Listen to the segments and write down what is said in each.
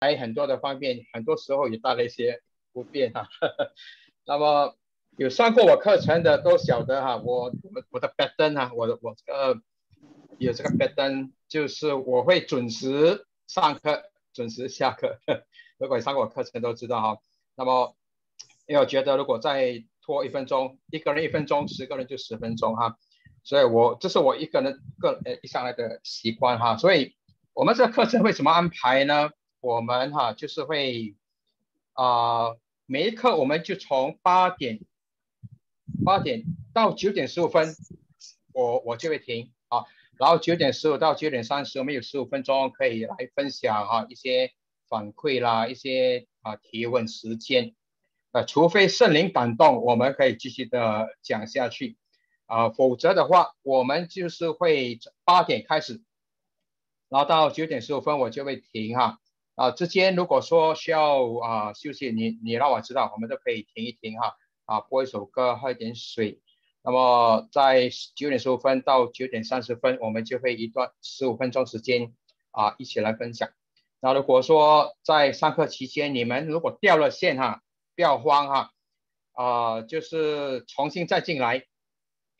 还有很多的方面，很多时候也带来一些不便哈。那么有上过我课程的都晓得哈，我我我的 pattern 哈，我的我这个有这个 b a t 就是我会准时上课，准时下课。如果上过我课程都知道哈。那么因为我觉得如果再拖一分钟，一个人一分钟，十个人就十分钟哈。所以我这是我一个人个呃一上来的习惯哈。所以我们这个课程为什么安排呢？我们哈就是会啊，每一课我们就从八点八点到九点十五分，我我就会停啊，然后九点十五到九点三十，我们有十五分钟可以来分享哈一些反馈啦，一些啊提问时间，啊，除非圣灵感动，我们可以继续的讲下去啊，否则的话，我们就是会八点开始，然后到九点十五分我就会停哈。啊，啊之间如果说需要啊休息，你你让我知道，我们都可以停一停哈，啊播一首歌，喝一点水。那么在九点十五分到九点三十分，我们就会一段十五分钟时间啊一起来分享。那如果说在上课期间你们如果掉了线哈，不要慌哈，啊就是重新再进来。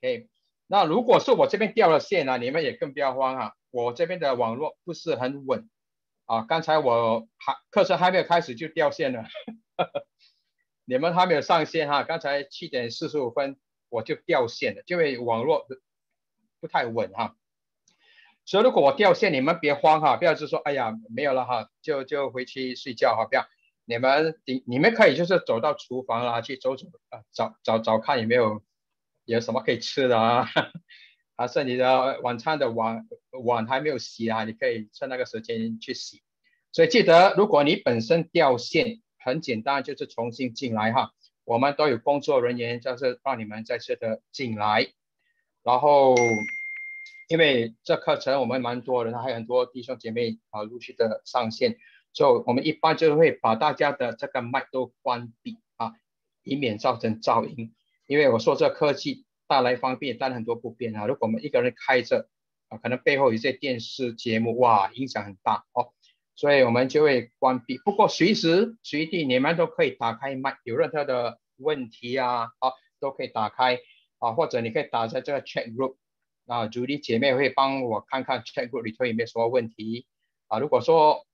OK，那如果是我这边掉了线呢，你们也更不要慌哈，我这边的网络不是很稳。啊，刚才我还课程还没有开始就掉线了，你们还没有上线哈。刚才七点四十五分我就掉线了，因为网络不太稳哈。所以如果我掉线，你们别慌哈，不要就说哎呀没有了哈，就就回去睡觉哈，不要。你们你你们可以就是走到厨房啦去走走啊，找找找看有没有有什么可以吃的啊。还是你的晚餐的碗碗还没有洗啊？你可以趁那个时间去洗。所以记得，如果你本身掉线，很简单，就是重新进来哈。我们都有工作人员，就是帮你们再次的进来。然后，因为这课程我们蛮多的，还有很多弟兄姐妹啊陆续的上线，所以我们一般就会把大家的这个麦都关闭啊，以免造成噪音。因为我说这科技。带来方便，带来很多不便啊！如果我们一个人开着啊，可能背后有些电视节目，哇，影响很大哦。所以我们就会关闭。不过随时随地你们都可以打开麦，有任何的问题啊，啊，都可以打开啊，或者你可以打在这个 chat group 啊，主力姐妹会帮我看看 chat group 里头有没有什么问题啊。如果说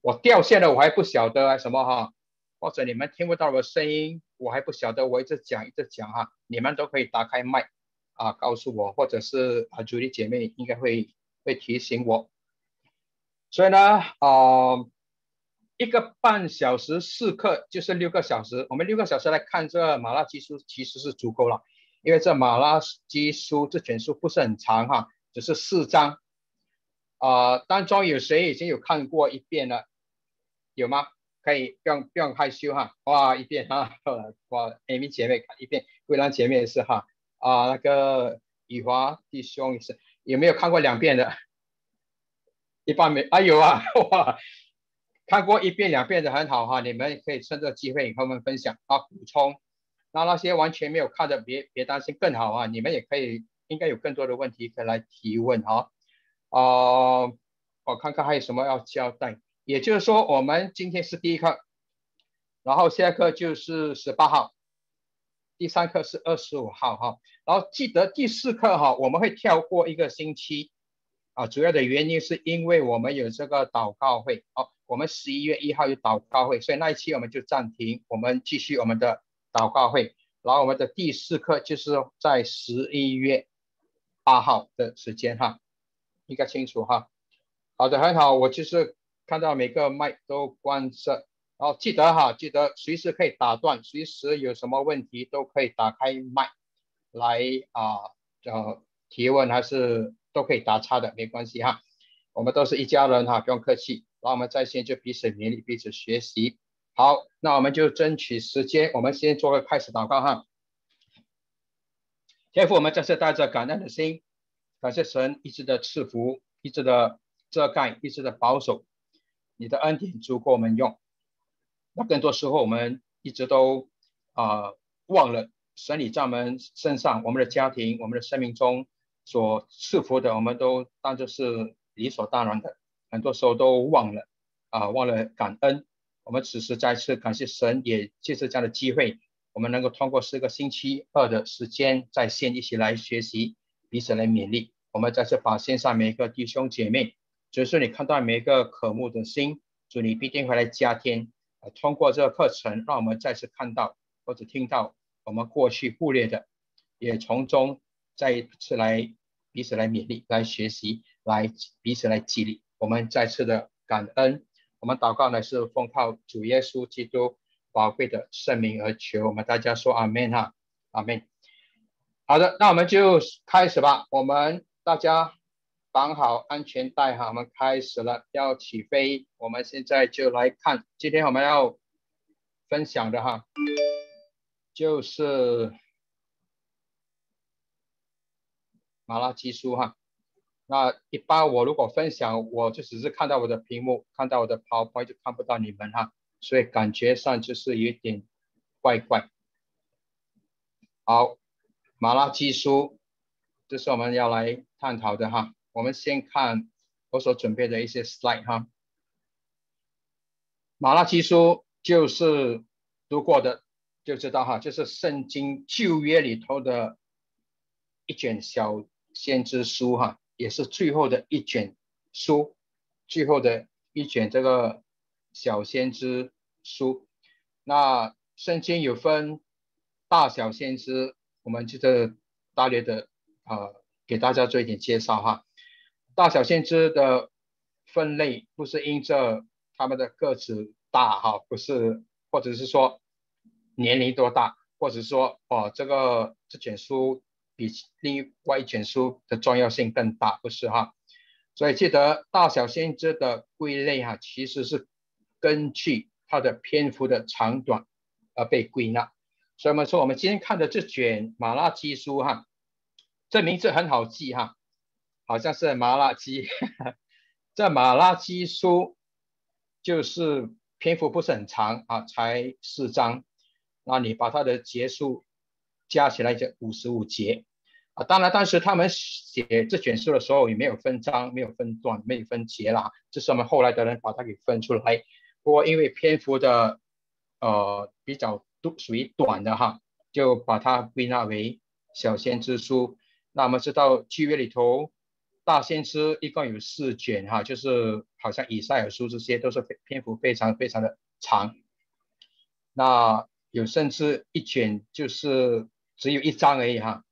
我掉线了，我还不晓得啊什么哈。或者你们听不到我的声音，我还不晓得，我一直讲一直讲哈，你们都可以打开麦啊，告诉我，或者是啊，主力姐妹应该会会提醒我。所以呢，啊，一个半小时四课就是六个小时，我们六个小时来看这马拉基书其实是足够了，因为这马拉基书这卷书不是很长哈，只是四章啊，当中有谁已经有看过一遍了？有吗？可以不用不用害羞哈，哇一遍哈，哇 Amy 姐妹看一遍，桂兰姐妹也是哈，啊那个雨华弟兄也是，有没有看过两遍的？一般没啊有啊，哇，看过一遍两遍的很好哈，你们可以趁这个机会和我们分享啊补充，那那些完全没有看的别别担心更好啊，你们也可以应该有更多的问题可以来提问哈，啊我看看还有什么要交代。也就是说，我们今天是第一课，然后下课就是十八号，第三课是二十五号哈。然后记得第四课哈，我们会跳过一个星期啊。主要的原因是因为我们有这个祷告会哦，我们十一月一号有祷告会，所以那一期我们就暂停，我们继续我们的祷告会。然后我们的第四课就是在十一月八号的时间哈，应该清楚哈。好的，很好，我就是。看到每个麦都关着，然后记得哈，记得随时可以打断，随时有什么问题都可以打开麦来啊，呃提问还是都可以打岔的，没关系哈。我们都是一家人哈，不用客气。然后我们在线就彼此勉励，彼此学习。好，那我们就争取时间，我们先做个开始祷告哈。天父，我们这次带着感恩的心，感谢神一直的赐福，一直的遮盖，一直的保守。你的恩典足够我们用，那更多时候我们一直都啊忘了神你在我们身上，我们的家庭，我们的生命中所赐福的，我们都当作是理所当然的，很多时候都忘了啊忘了感恩。我们此时再次感谢神，也借着这样的机会，我们能够通过四个星期二的时间在线一起来学习，彼此来勉励。我们再次把线上每一个弟兄姐妹，就是你看到每一个渴慕的心，祝你必定会来加添。啊，通过这个课程，让我们再次看到或者听到我们过去忽略的，也从中再一次来彼此来勉励、来学习、来彼此来激励。我们再次的感恩，我们祷告呢是奉靠主耶稣基督宝贵的圣名而求。我们大家说阿门哈，阿门。好的，那我们就开始吧。我们大家。绑好安全带哈，我们开始了，要起飞。我们现在就来看，今天我们要分享的哈，就是马拉基书哈。那一般我如果分享，我就只是看到我的屏幕，看到我的 PowerPoint 就看不到你们哈，所以感觉上就是有点怪怪。好，马拉基书，这是我们要来探讨的哈。我们先看我所准备的一些 slide 哈，马拉基书就是读过的就知道哈，就是圣经旧约里头的一卷小先知书哈，也是最后的一卷书，最后的一卷这个小先知书。那圣经有分大小先知，我们就这大略的啊，给大家做一点介绍哈。大小先知的分类不是因着他们的个子大哈，不是，或者是说年龄多大，或者说哦这个这卷书比另外一卷书的重要性更大，不是哈。所以记得大小先知的归类哈，其实是根据它的篇幅的长短而被归纳。所以我们说我们今天看的这卷马拉基书哈，这名字很好记哈。好像是马拉基，这马拉基书就是篇幅不是很长啊，才四章。那你把它的节数加起来就五十五节啊。当然，当时他们写这卷书的时候也没有分章、没有分段、没有分节啦，这是我们后来的人把它给分出来。不过因为篇幅的呃比较都属于短的哈，就把它归纳为小先知书。那我们知道旧约里头。大先知一共有四卷哈，就是好像以赛尔书这些都是篇幅非常非常的长。那有甚至一卷就是只有一章而已哈。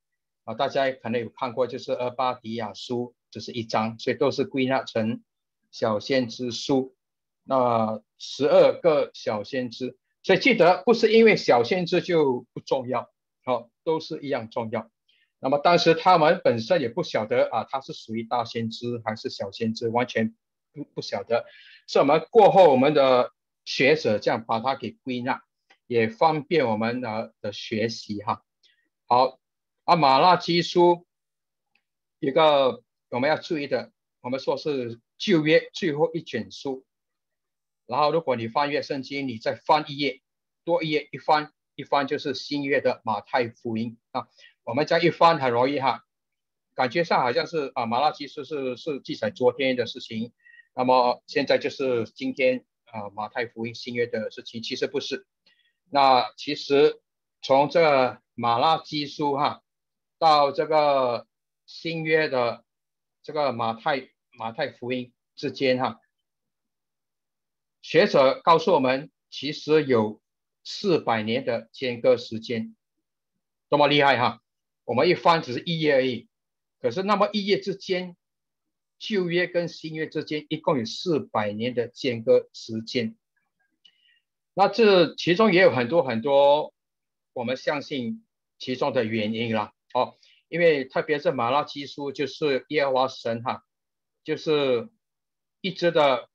啊，大家可能有看过，就是阿巴迪亚书只是一章，所以都是归纳成小先知书。那十二个小先知，所以记得不是因为小先知就不重要，好，都是一样重要。那么当时他们本身也不晓得啊，他是属于大先知还是小先知，完全不不晓得。是我们过后我们的学者这样把它给归纳，也方便我们的的学习哈。好，啊，马拉基书一个我们要注意的，我们说是旧约最后一卷书。然后如果你翻阅圣经，你再翻一页，多一页一翻一翻就是新约的马太福音啊。我们这样一翻很容易哈，感觉上好像是啊，马拉基书是是记载昨天的事情，那么现在就是今天啊，马太福音新约的事情，其实不是。那其实从这个马拉基书哈，到这个新约的这个马太马太福音之间哈，学者告诉我们，其实有四百年的间隔时间，多么厉害哈！我们一翻只是一页而已，可是那么一页之间，旧约跟新约之间一共有四百年的间隔时间。那这其中也有很多很多，我们相信其中的原因啦。哦，因为特别是马拉基书，就是耶和华神哈，就是一直的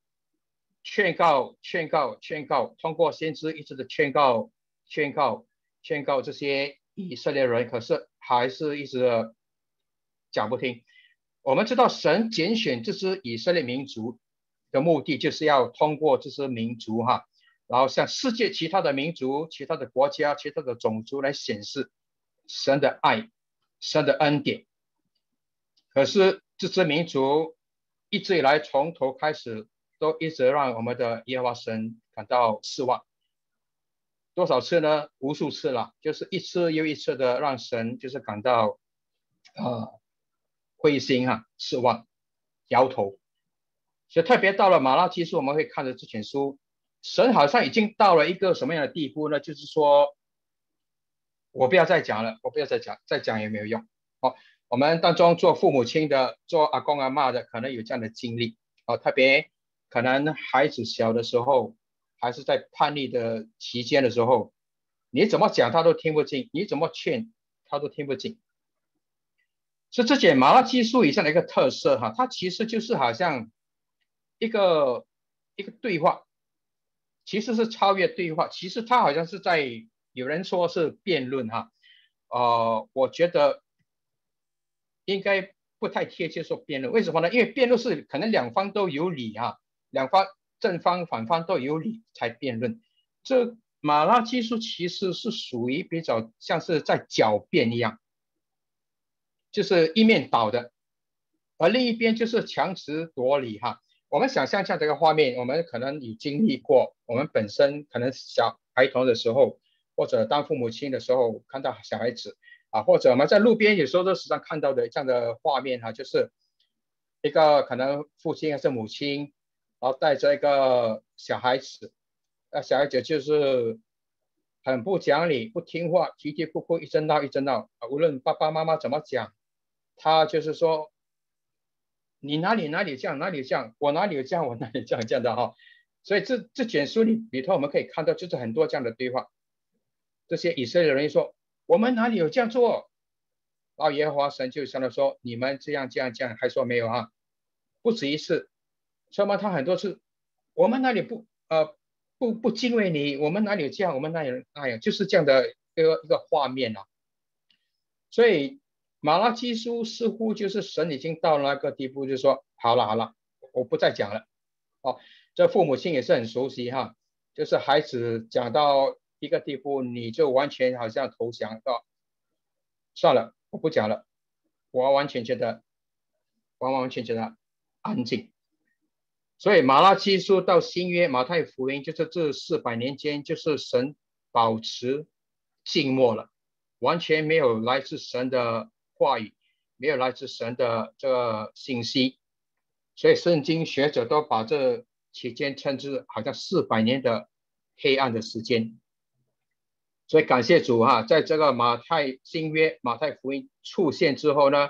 劝告、劝告、劝告，通过先知一直的劝告、劝告、劝告这些以色列人，可是。还是一直讲不听。我们知道神拣选这支以色列民族的目的，就是要通过这支民族哈，然后向世界其他的民族、其他的国家、其他的种族来显示神的爱、神的恩典。可是这支民族一直以来从头开始都一直让我们的耶和华神感到失望。多少次呢？无数次了，就是一次又一次的让神就是感到啊灰心啊失望，摇头。所以特别到了马拉基书，我们会看着这卷书，神好像已经到了一个什么样的地步呢？就是说，我不要再讲了，我不要再讲，再讲也没有用。好，我们当中做父母亲的，做阿公阿妈的，可能有这样的经历。哦，特别可能孩子小的时候。还是在叛逆的期间的时候，你怎么讲他都听不进，你怎么劝他都听不进。是这卷麻辣技术以上的一个特色哈，它其实就是好像一个一个对话，其实是超越对话，其实它好像是在有人说是辩论哈，呃，我觉得应该不太贴切说辩论，为什么呢？因为辩论是可能两方都有理哈，两方。正方反方都有理才辩论，这马拉技术其实是属于比较像是在狡辩一样，就是一面倒的，而另一边就是强词夺理哈。我们想象一下这个画面，我们可能有经历过，我们本身可能小孩童的时候，或者当父母亲的时候，看到小孩子啊，或者我们在路边有时候都时常看到的这样的画面哈，就是一个可能父亲还是母亲。然后带着一个小孩子，那小孩子就是很不讲理、不听话、啼啼哭哭，一阵闹一阵闹。无论爸爸妈妈怎么讲，他就是说你哪里哪里这样，哪里这样，我哪里有这样，我哪里这样这样的哈。所以这这卷书里里头我们可以看到，就是很多这样的对话。这些以色列人说：“我们哪里有这样做？”然后耶和华神就向他说：“你们这样这样这样，还说没有啊？不止一次。”说嘛，他很多次，我们那里不呃不不敬畏你，我们哪里有这样，我们那里那样，就是这样的一个一个画面啊。所以马拉基书似乎就是神已经到那个地步，就说好了好了，我不再讲了。哦，这父母亲也是很熟悉哈，就是孩子讲到一个地步，你就完全好像投降，哦，算了，我不讲了，完完全全的完完全全的安静。所以马拉基书到新约马太福音，就是这四百年间，就是神保持静默了，完全没有来自神的话语，没有来自神的这个信息。所以圣经学者都把这期间称之好像四百年的黑暗的时间。所以感谢主哈，在这个马太新约马太福音出现之后呢，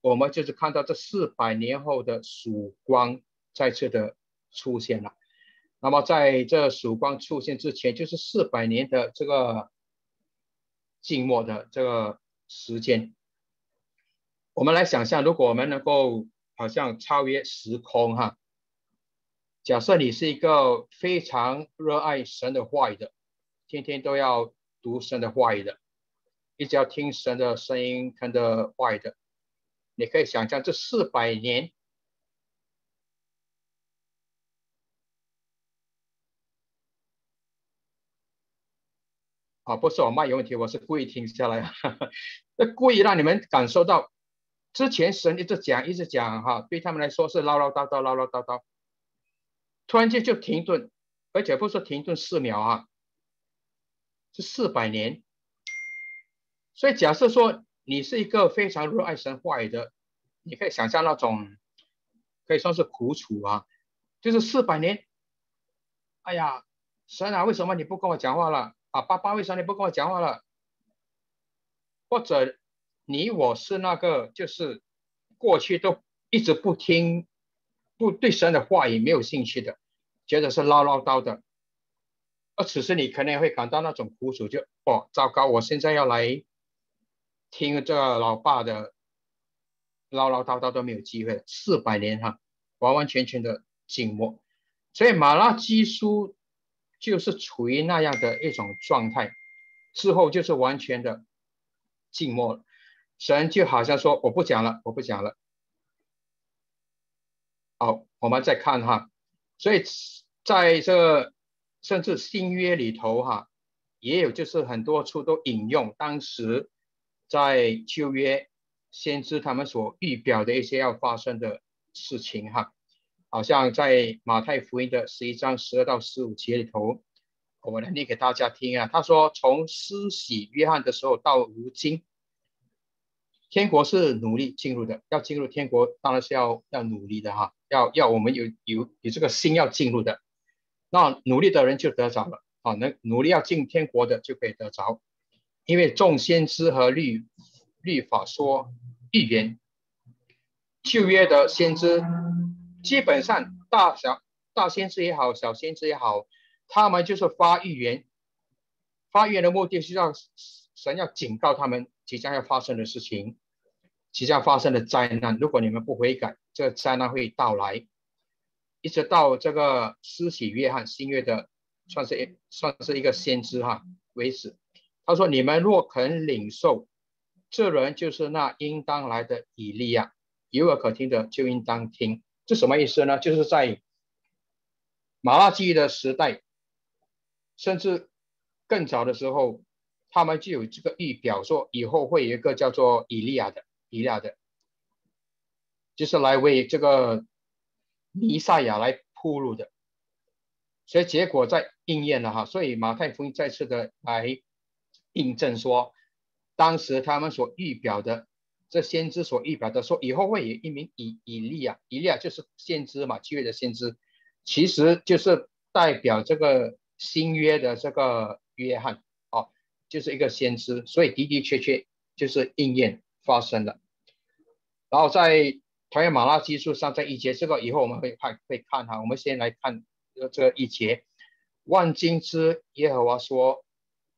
我们就是看到这四百年后的曙光。再次的出现了，那么在这曙光出现之前，就是四百年的这个静默的这个时间。我们来想象，如果我们能够好像超越时空哈，假设你是一个非常热爱神的话语的，天天都要读神的话语的，一直要听神的声音、看的话语的，你可以想象这四百年。啊，不是我麦有问题，我是故意停下来，那故意让你们感受到，之前神一直讲一直讲哈，对他们来说是唠唠叨叨唠唠叨叨，突然间就停顿，而且不是停顿四秒啊，是四百年。所以假设说你是一个非常热爱神话语的，你可以想象那种可以算是苦楚啊，就是四百年，哎呀，神啊，为什么你不跟我讲话了？啊，爸爸，为什么你不跟我讲话了？或者你我是那个，就是过去都一直不听，不对神的话语没有兴趣的，觉得是唠唠叨的。而此时你可能会感到那种苦楚，就哦，糟糕，我现在要来听这个老爸的唠唠叨叨都没有机会了，四百年哈，完完全全的静默。所以马拉基书。就是处于那样的一种状态，之后就是完全的静默了。神就好像说：“我不讲了，我不讲了。”好，我们再看哈，所以在这甚至新约里头哈，也有就是很多处都引用当时在旧约先知他们所预表的一些要发生的事情哈。好像在马太福音的十一章十二到十五节里头，我来念给大家听啊。他说，从施洗约翰的时候到如今，天国是努力进入的。要进入天国，当然是要要努力的哈，要要我们有有有这个心要进入的，那努力的人就得着了啊。能努力要进天国的就可以得着，因为众先知和律律法说预言。旧约的先知，基本上大小大先知也好，小先知也好，他们就是发预言。发预言的目的是让神要警告他们即将要发生的事情，即将发生的灾难。如果你们不悔改，这灾难会到来。一直到这个施洗约翰新约的，算是算是一个先知哈为止。他说：“你们若肯领受，这人就是那应当来的以利亚。”有耳可听的就应当听，这什么意思呢？就是在马拉基的时代，甚至更早的时候，他们就有这个预表，说以后会有一个叫做以利亚的，以利亚的，就是来为这个弥赛亚来铺路的。所以结果在应验了哈，所以马太福音再次的来印证说，当时他们所预表的。这先知所预表的说，以后会有一名以以利亚，以利亚就是先知嘛，七月的先知，其实就是代表这个新约的这个约翰，哦，就是一个先知，所以的的确确就是应验发生了。然后在同样马拉基书上，在一节这个以后我们会看会看哈，我们先来看这一节，万金之耶和华说，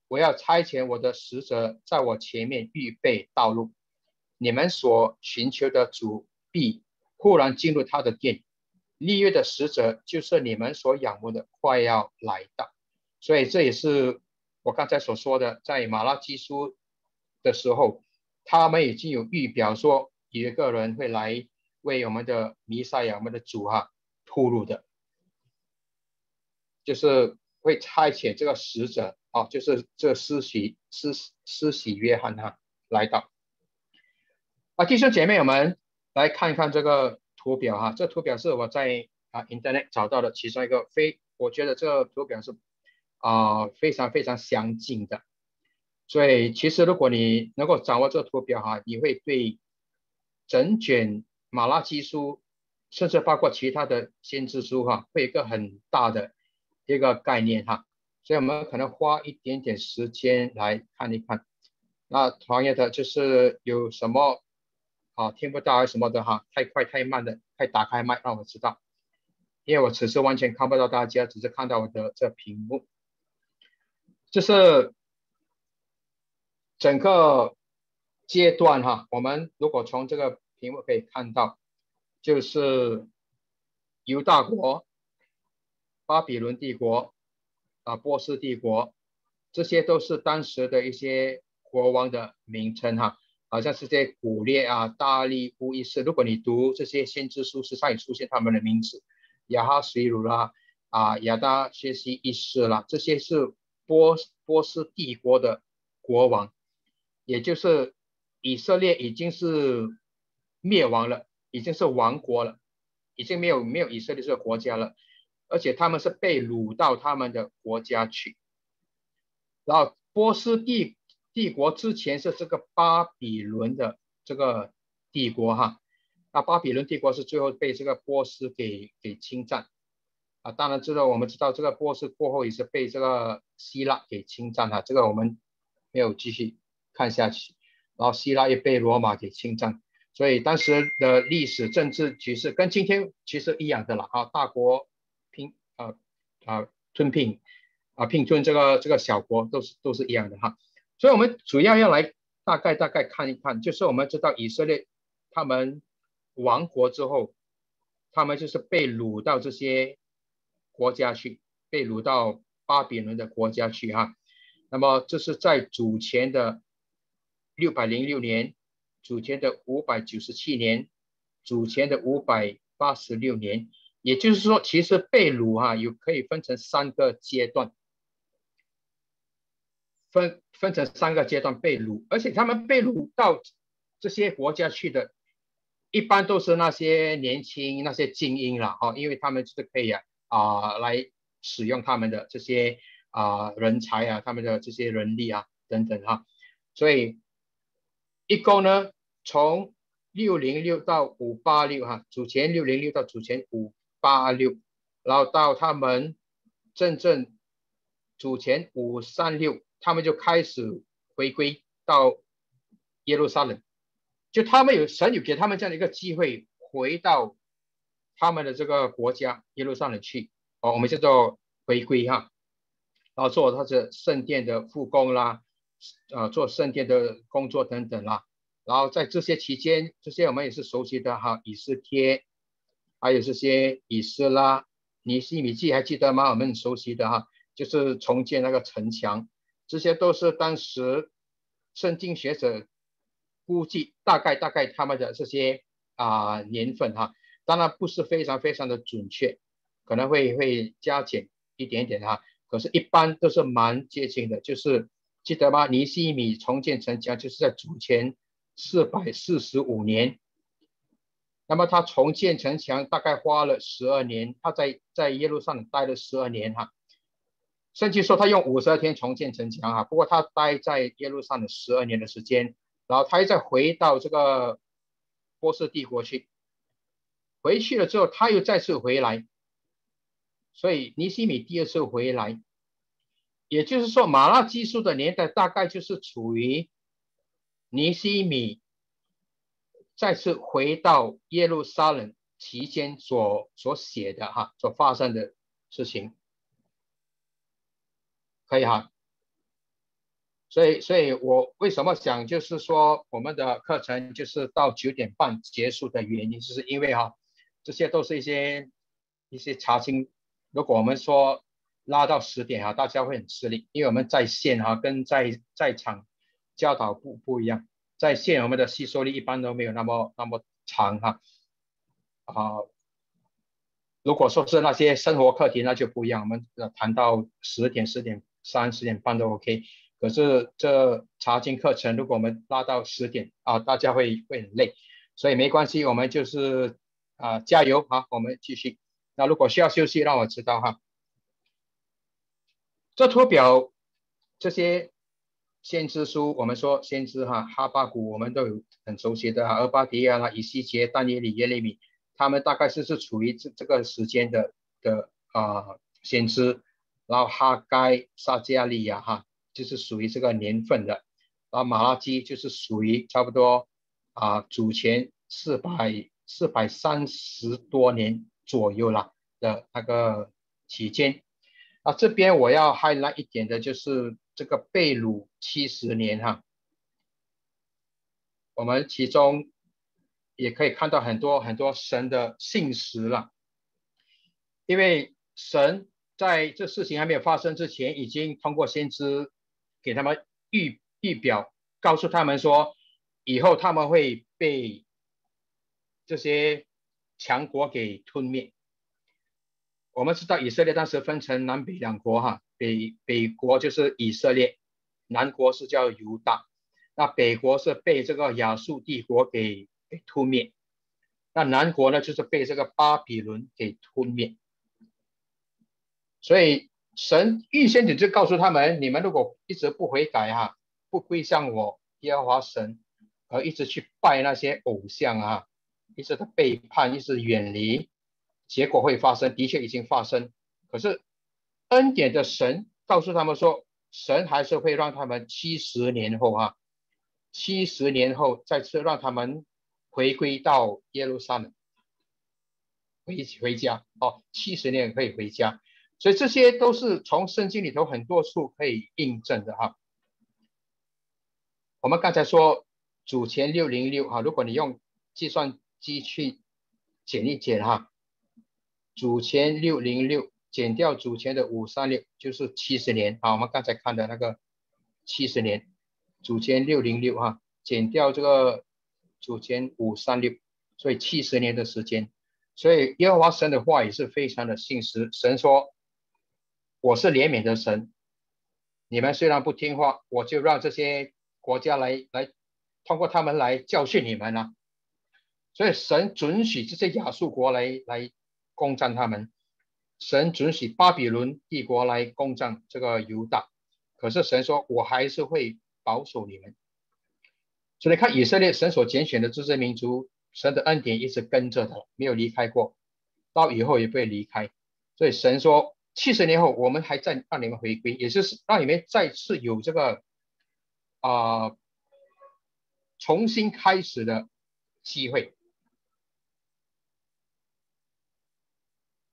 我要差遣我的使者在我前面预备道路。你们所寻求的主必忽然进入他的殿，立约的使者就是你们所仰慕的，快要来到。所以这也是我刚才所说的，在马拉基书的时候，他们已经有预表说，有一个人会来为我们的弥赛亚、我们的主哈铺路的，就是会差遣这个使者啊，就是这施洗施施洗约翰哈来到。啊，弟兄姐妹，我们来看一看这个图表哈。这图表是我在啊 Internet 找到的其中一个非，我觉得这个图表是啊非常非常详尽的。所以其实如果你能够掌握这个图表哈，你会对整卷马拉基书，甚至包括其他的先知书哈，会有一个很大的一个概念哈。所以我们可能花一点点时间来看一看。那同样的就是有什么？好，听不到什么的哈，太快太慢的，快打开麦让我知道，因为我此时完全看不到大家，只是看到我的这屏幕。就是整个阶段哈，我们如果从这个屏幕可以看到，就是犹大国、巴比伦帝国啊、波斯帝国，这些都是当时的一些国王的名称哈。好像是在古列啊、大利乌一世。如果你读这些先知书，是上也出现他们的名字，亚哈水鲁啦、啊亚达薛西一世啦，这些是波波斯帝国的国王，也就是以色列已经是灭亡了，已经是亡国了，已经没有没有以色列这个国家了，而且他们是被掳到他们的国家去，然后波斯帝。帝国之前是这个巴比伦的这个帝国哈，那巴比伦帝国是最后被这个波斯给给侵占啊。当然知道我们知道这个波斯过后也是被这个希腊给侵占哈，这个我们没有继续看下去。然后希腊也被罗马给侵占，所以当时的历史政治局势跟今天其实一样的了啊，大国拼啊啊吞并啊并吞这个这个小国都是都是一样的哈。所以，我们主要要来大概大概看一看，就是我们知道以色列他们亡国之后，他们就是被掳到这些国家去，被掳到巴比伦的国家去哈。那么，这是在主前的六百零六年、主前的五百九十七年、主前的五百八十六年，也就是说，其实被掳哈有可以分成三个阶段。分分成三个阶段被掳，而且他们被掳到这些国家去的一般都是那些年轻那些精英了哦，因为他们就是可以啊啊来使用他们的这些啊人才啊，他们的这些人力啊等等哈，所以一共呢从六零六到五八六哈，主前六零六到主前五八六，然后到他们真正主前五三六，他们就开始回归到耶路撒冷，就他们有神有给他们这样的一个机会，回到他们的这个国家耶路撒冷去，哦，我们叫做回归哈，然后做他的圣殿的复工啦，啊，做圣殿的工作等等啦。然后在这些期间，这些我们也是熟悉的哈，以斯帖，还有这些以斯拉、尼西米记，还记得吗？我们很熟悉的哈，就是重建那个城墙，这些都是当时圣经学者估计大概大概他们的这些啊年份哈，当然不是非常非常的准确，可能会会加减一点点哈，可是一般都是蛮接近的，就是记得吗？尼西米重建城墙就是在主前。四百四十五年，那么他重建城墙大概花了十二年，他在在耶路撒冷待了十二年哈，甚至说他用五十二天重建城墙哈，不过他待在耶路撒冷十二年的时间，然后他又再回到这个波斯帝国去，回去了之后他又再次回来，所以尼西米第二次回来，也就是说马拉基书的年代大概就是处于。尼西米再次回到耶路撒冷期间所所写的哈所发生的事情，可以哈。所以，所以我为什么想就是说我们的课程就是到九点半结束的原因，就是因为哈这些都是一些一些查清。如果我们说拉到十点哈，大家会很吃力，因为我们在线哈跟在在场。教导不不一样，在线我们的吸收力一般都没有那么那么长哈啊。如果说是那些生活课题，那就不一样，我们谈到十点、十点三、十点半都 OK。可是这查经课程，如果我们拉到十点啊，大家会会很累，所以没关系，我们就是啊加油啊，我们继续。那如果需要休息，让我知道哈。这图表这些。先知书，我们说先知哈，哈巴谷我们都有很熟悉的哈，阿巴迪亚啦、以西结、但耶里、耶利米，他们大概是是处于这这个时间的的啊先知，然后哈该、撒加利亚哈，就是属于这个年份的，然后马拉基就是属于差不多啊主前四百四百三十多年左右了的那个期间，啊这边我要 highlight 一点的就是。这个贝鲁七十年哈，我们其中也可以看到很多很多神的信实了，因为神在这事情还没有发生之前，已经通过先知给他们预预表，告诉他们说，以后他们会被这些强国给吞灭。我们知道以色列当时分成南北两国哈。北北国就是以色列，南国是叫犹大，那北国是被这个亚述帝国给给吞灭，那南国呢就是被这个巴比伦给吞灭。所以神预先就告诉他们：你们如果一直不悔改哈，不归向我耶和华神，而一直去拜那些偶像啊，一直的背叛，一直远离，结果会发生，的确已经发生。可是。恩典的神告诉他们说，神还是会让他们七十年后啊，七十年后再次让他们回归到耶路撒冷，回回家哦，七十年可以回家，所以这些都是从圣经里头很多处可以印证的哈。我们刚才说主前六零六哈，如果你用计算机去减一减哈，主前六零六。减掉主前的五三六就是七十年啊，我们刚才看的那个七十年，主前六零六哈，减掉这个主前五三六，所以七十年的时间，所以耶和华神的话也是非常的信实。神说：“我是怜悯的神，你们虽然不听话，我就让这些国家来来通过他们来教训你们了。”所以神准许这些亚述国来来攻占他们，神准许巴比伦帝国来攻占这个犹大，可是神说我还是会保守你们。所以看以色列神所拣选的这些民族，神的恩典一直跟着他，没有离开过，到以后也不会离开。所以神说七十年后我们还在让你们回归，也就是让你们再次有这个啊重新开始的机会。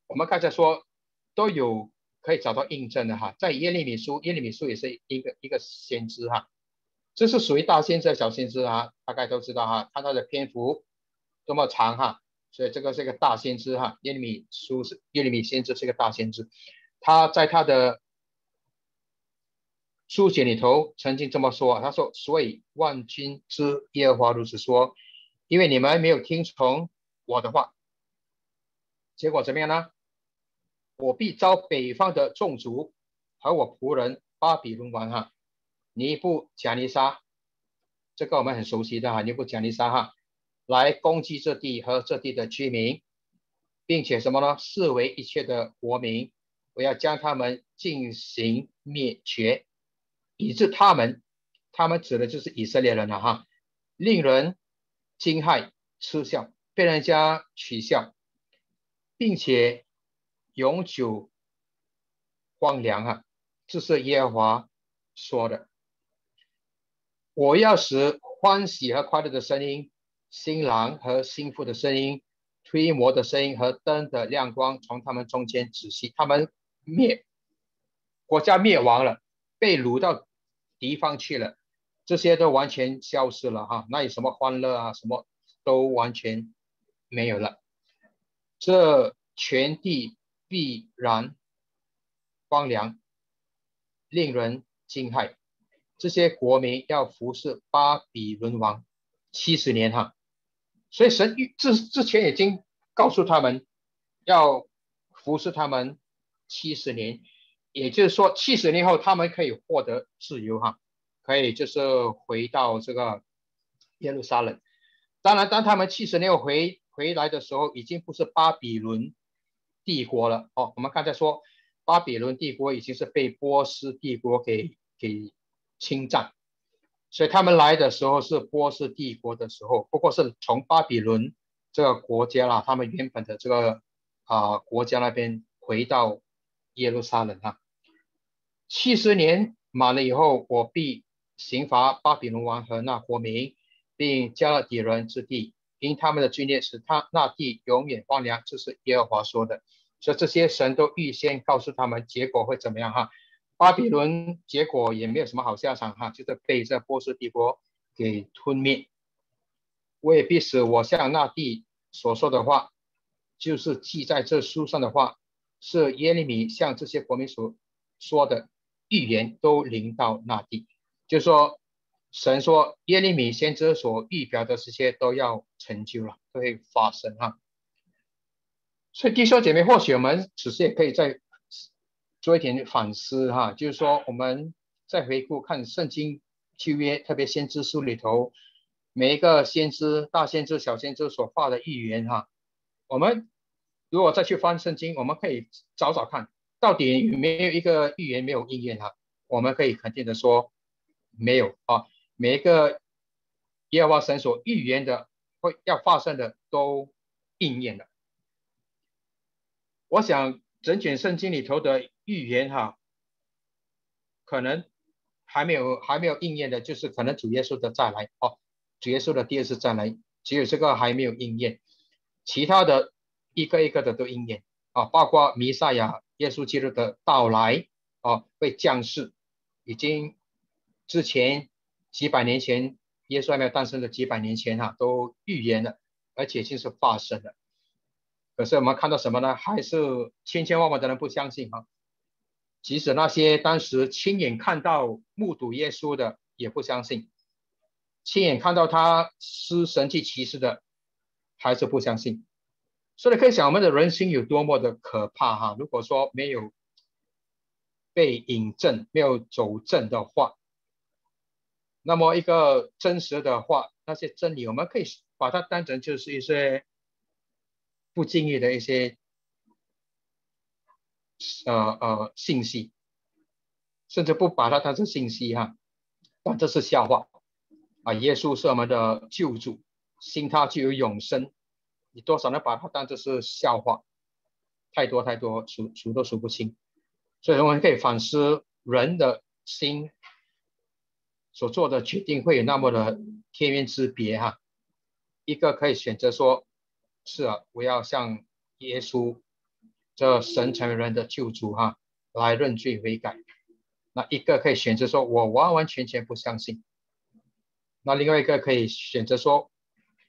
我们刚才说都有可以找到印证的哈，在耶利米书，耶利米书也是一个一个先知哈，这是属于大先知、小先知啊，大概都知道哈，看他的篇幅这么长哈，所以这个是一个大先知哈，耶利米书是耶利米先知是一个大先知，他在他的书写里头曾经这么说，他说：“所以万军之耶和华如此说，因为你们没有听从我的话，结果怎么样呢？”我必招北方的众族和我仆人巴比伦王哈，尼布贾尼沙，这个我们很熟悉的哈，尼布贾尼沙哈，来攻击这地和这地的居民，并且什么呢？视为一切的国民，我要将他们进行灭绝，以致他们，他们指的就是以色列人了哈，令人惊骇嗤笑，被人家取笑，并且。永久荒凉啊！这是耶和华说的。我要使欢喜和快乐的声音、新郎和新妇的声音、推磨的声音和灯的亮光从他们中间止息。他们灭国家灭亡了，被掳到敌方去了，这些都完全消失了哈。那有什么欢乐啊？什么都完全没有了。这全地。必然荒凉，令人惊骇。这些国民要服侍巴比伦王七十年哈，所以神之之前已经告诉他们要服侍他们七十年，也就是说七十年后他们可以获得自由哈，可以就是回到这个耶路撒冷。当然，当他们七十年后回回来的时候，已经不是巴比伦。帝国了哦，我们刚才说巴比伦帝国已经是被波斯帝国给给侵占，所以他们来的时候是波斯帝国的时候，不过是从巴比伦这个国家啦，他们原本的这个啊国家那边回到耶路撒冷啊。七十年满了以后，我必刑罚巴比伦王和那国民，并加了底人之地。因他们的罪孽使他那地永远荒凉，这是耶和华说的。所以这些神都预先告诉他们结果会怎么样哈。巴比伦结果也没有什么好下场哈，就是被这波斯帝国给吞灭。我也必使我向那地所说的话，就是记在这书上的话，是耶利米向这些国民所说的预言都临到那地，就说。神说耶利米先知所预表的这些都要成就了，都会发生哈。所以弟兄姐妹，或许我们此时也可以再做一点反思哈，就是说我们再回顾看圣经旧约，特别先知书里头每一个先知、大先知、小先知所发的预言哈，我们如果再去翻圣经，我们可以找找看到底有没有一个预言没有应验哈。我们可以肯定的说没有啊。每一个耶和华神所预言的会要发生的都应验了。我想整卷圣经里头的预言哈，可能还没有还没有应验的，就是可能主耶稣的再来哦，主耶稣的第二次再来，只有这个还没有应验，其他的一个一个的都应验啊，包括弥赛亚耶稣基督的到来啊，会降世，已经之前。几百年前，耶稣还没有诞生的几百年前哈，都预言了，而且就是发生了。可是我们看到什么呢？还是千千万万的人不相信哈。即使那些当时亲眼看到、目睹耶稣的，也不相信；亲眼看到他施神迹奇事的，还是不相信。所以可以想，我们的人心有多么的可怕哈！如果说没有被引证、没有走正的话，那么一个真实的话那些真理，我们可以把它当成就是一些不经意的一些呃呃信息，甚至不把它当成信息哈，但这是笑话啊！耶稣是我们的救主，信他就有永生，你多少能把它当成是笑话？太多太多，数数都数不清。所以我们可以反思人的心所做的决定会有那么的天渊之别哈。一个可以选择说，是啊，我要向耶稣这神成人的救主哈来认罪悔改。那一个可以选择说，我完完全全不相信。那另外一个可以选择说，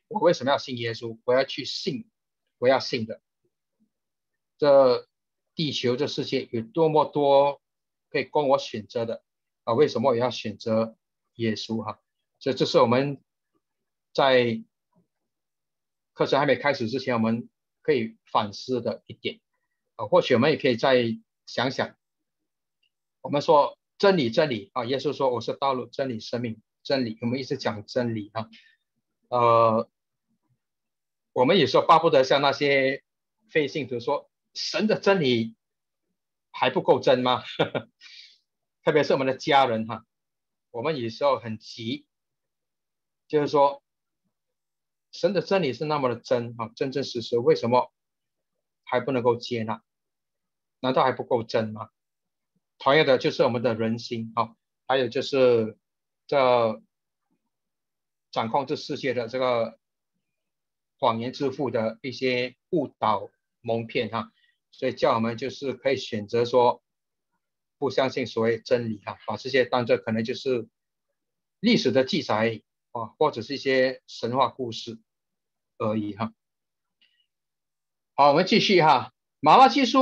我为什么要信耶稣？我要去信，我要信的。这地球这世界有多么多可以供我选择的啊？为什么我要选择耶稣哈？这这是我们在课程还没开始之前，我们可以反思的一点啊。或许我们也可以再想想，我们说真理，真理啊！耶稣说我是道路、真理、生命，真理。我们一直讲真理啊，呃，我们有时候巴不得像那些非信徒说。神的真理还不够真吗？特别是我们的家人哈，我们有时候很急，就是说神的真理是那么的真啊，真真实实，为什么还不能够接纳？难道还不够真吗？同样的，就是我们的人心啊，还有就是这掌控这世界的这个谎言之父的一些误导蒙骗哈。所以叫我们就是可以选择说不相信所谓真理哈，把这些当做可能就是历史的记载啊，或者是一些神话故事而已哈。好，我们继续哈，《马拉基书》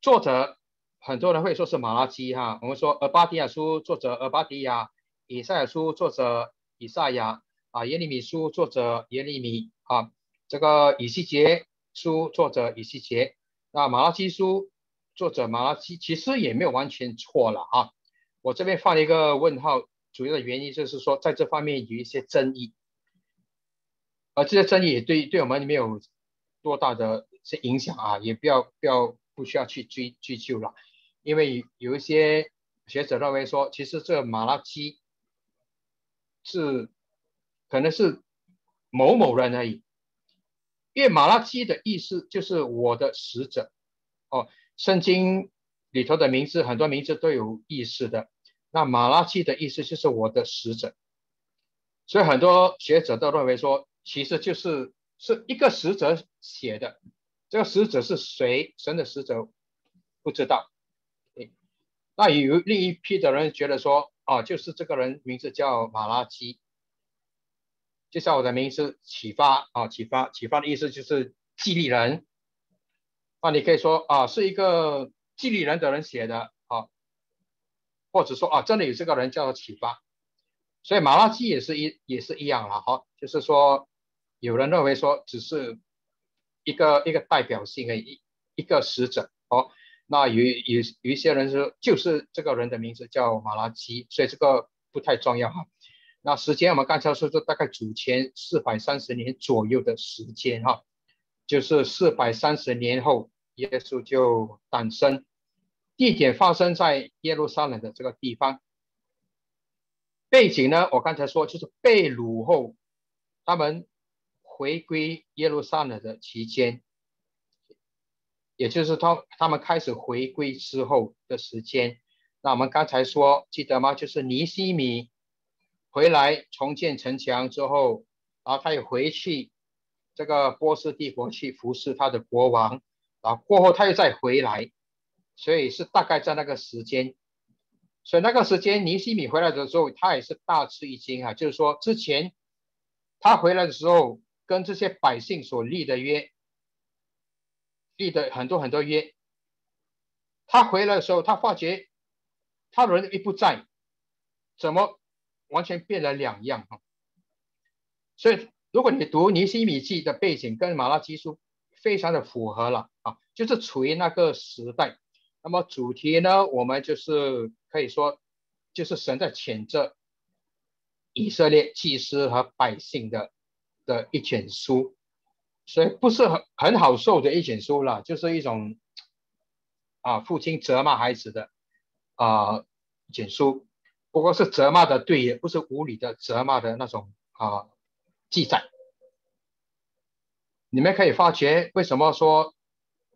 作者很多人会说是马拉基哈，我们说《俄巴迪亚书》作者俄巴迪亚，《以赛亚书》作者以赛亚啊，《耶利米书》作者耶利米啊，这个以西结。书作者以西结，那马拉基书作者马拉基其实也没有完全错了啊。我这边放了一个问号，主要的原因就是说在这方面有一些争议，而这些争议也对对我们没有多大的些影响啊，也不要不要不需要去追追究了，因为有一些学者认为说，其实这马拉基是可能是某某人而已。因为马拉基的意思就是我的使者，哦，圣经里头的名字很多名字都有意思的。那马拉基的意思就是我的使者，所以很多学者都认为说，其实就是是一个使者写的。这个使者是谁？神的使者不知道。那有另一批的人觉得说，哦，就是这个人名字叫马拉基。就像我的名字启发啊，启发启发的意思就是激励人。那你可以说啊，是一个激励人的人写的，或者说啊，真的有这个人叫做启发。所以马拉基也是一也是一样了哈，就是说有人认为说只是一个一个代表性的一一个使者哦。那有有有一些人说就是这个人的名字叫马拉基，所以这个不太重要哈。那时间我们刚才说说大概主前四百三十年左右的时间哈，就是四百三十年后耶稣就诞生，地点发生在耶路撒冷的这个地方。背景呢，我刚才说就是被掳后，他们回归耶路撒冷的期间，也就是他他们开始回归之后的时间。那我们刚才说记得吗？就是尼西米。回来重建城墙之后，然后他又回去这个波斯帝国去服侍他的国王，然后过后他又再回来，所以是大概在那个时间。所以那个时间尼西米回来的时候，他也是大吃一惊啊！就是说之前他回来的时候，跟这些百姓所立的约，立的很多很多约，他回来的时候，他发觉他人一不在，怎么？完全变了两样啊，所以如果你读尼西米记的背景跟马拉基书非常的符合了啊，就是处于那个时代。那么主题呢，我们就是可以说，就是神在谴责以色列祭司和百姓的的一卷书，所以不是很很好受的一卷书了，就是一种啊父亲责骂孩子的啊卷书，不过是责骂的对，也不是无理的责骂的那种啊记载。你们可以发觉为什么说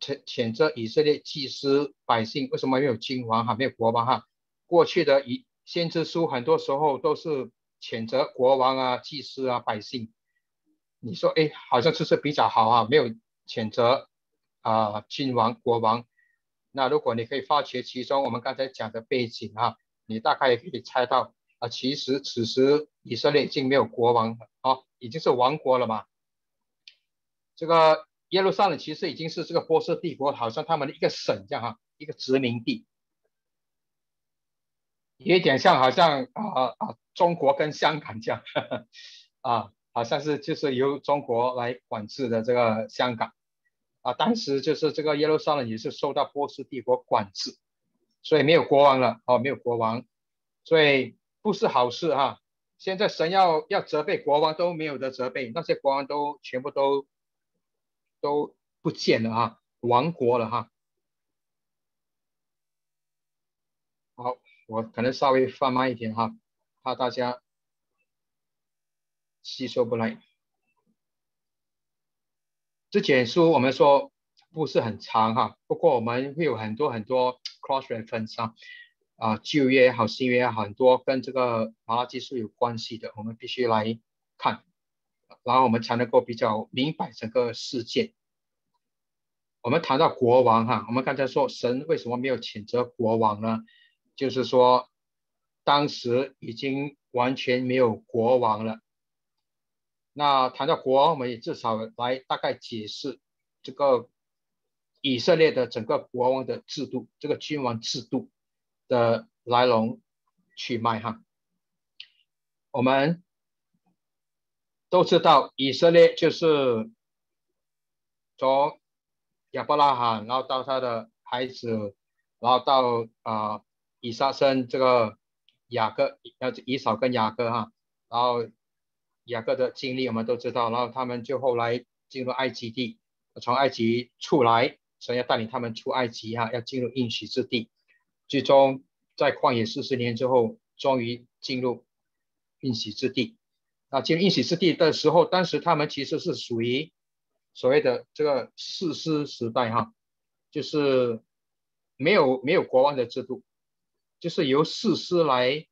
谴谴责以色列祭司百姓为什么没有君王哈没有国王哈？过去的以先知书很多时候都是。谴责国王啊、祭司啊、百姓，你说哎，好像就是比较好啊，没有谴责啊君王、国王。那如果你可以发掘其中我们刚才讲的背景啊，你大概也可以猜到啊，其实此时以色列已经没有国王了啊，已经是亡国了嘛。这个耶路撒冷其实已经是这个波斯帝国好像他们的一个省这样哈，一个殖民地。有一点像，好像啊啊，中国跟香港这样，啊，好像是就是由中国来管制的这个香港，啊，当时就是这个耶路撒冷也是受到波斯帝国管制，所以没有国王了，哦，没有国王，所以不是好事哈。现在神要要责备国王都没有的责备，那些国王都全部都都不见了哈，亡国了哈。好。我可能稍微放慢一点哈，怕大家吸收不来。这简书我们说不是很长哈，不过我们会有很多很多 cross reference 啊，啊旧约也好，新约也好，很多跟这个麻辣技术有关系的，我们必须来看，然后我们才能够比较明白整个事件。我们谈到国王哈，我们刚才说神为什么没有谴责国王呢？就是说，当时已经完全没有国王了。那谈到国王，我们也至少来大概解释这个以色列的整个国王的制度，这个君王制度的来龙去脉哈。我们都知道，以色列就是从亚伯拉罕，然后到他的孩子，然后到啊。以撒生这个雅各，要，以扫跟雅各哈，然后雅各的经历我们都知道，然后他们就后来进入埃及地，从埃及出来，神要带领他们出埃及哈，要进入应许之地，最终在旷野四十年之后，终于进入应许之地。那进入应许之地的时候，当时他们其实是属于所谓的这个士师时代哈，就是没有没有国王的制度。就是由士师来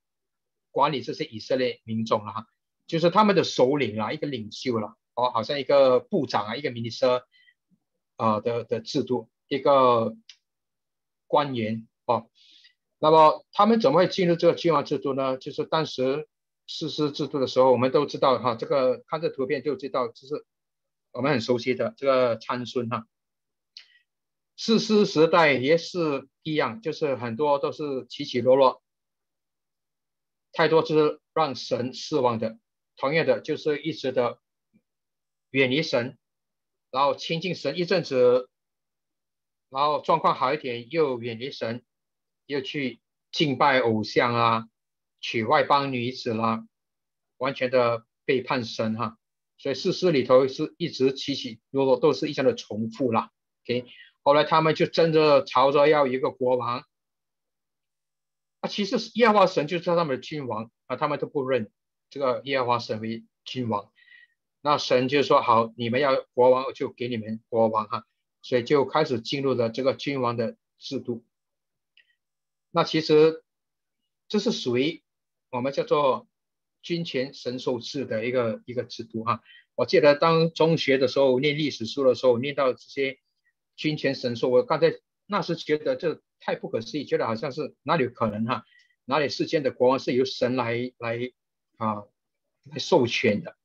管理这些以色列民众了哈，就是他们的首领啦，一个领袖了哦，好像一个部长啊，一个 minister 啊的的制度，一个官员哦。那么他们怎么会进入这个君王制度呢？就是当时士师制度的时候，我们都知道哈，这个看这图片就知道，就是我们很熟悉的这个参孙哈。士师时代也是一样，就是很多都是起起落落，太多是让神失望的。同样的，就是一直的远离神，然后亲近神一阵子，然后状况好一点又远离神，又去敬拜偶像啊，娶外邦女子啦，完全的背叛神哈。所以事实里头是一直起起落落，都是一样的重复啦。OK。后来他们就争着朝着要一个国王，啊，其实耶和华神就是他们的君王啊，他们都不认这个耶和华神为君王。那神就说好，你们要国王我就给你们国王哈，所以就开始进入了这个君王的制度。那其实这是属于我们叫做君权神授制的一个一个制度哈。我记得当中学的时候念历史书的时候，念到这些。君权神授，我刚才那时觉得这太不可思议，觉得好像是哪里可能哈？哪里世间的国王是由神来来啊来授权的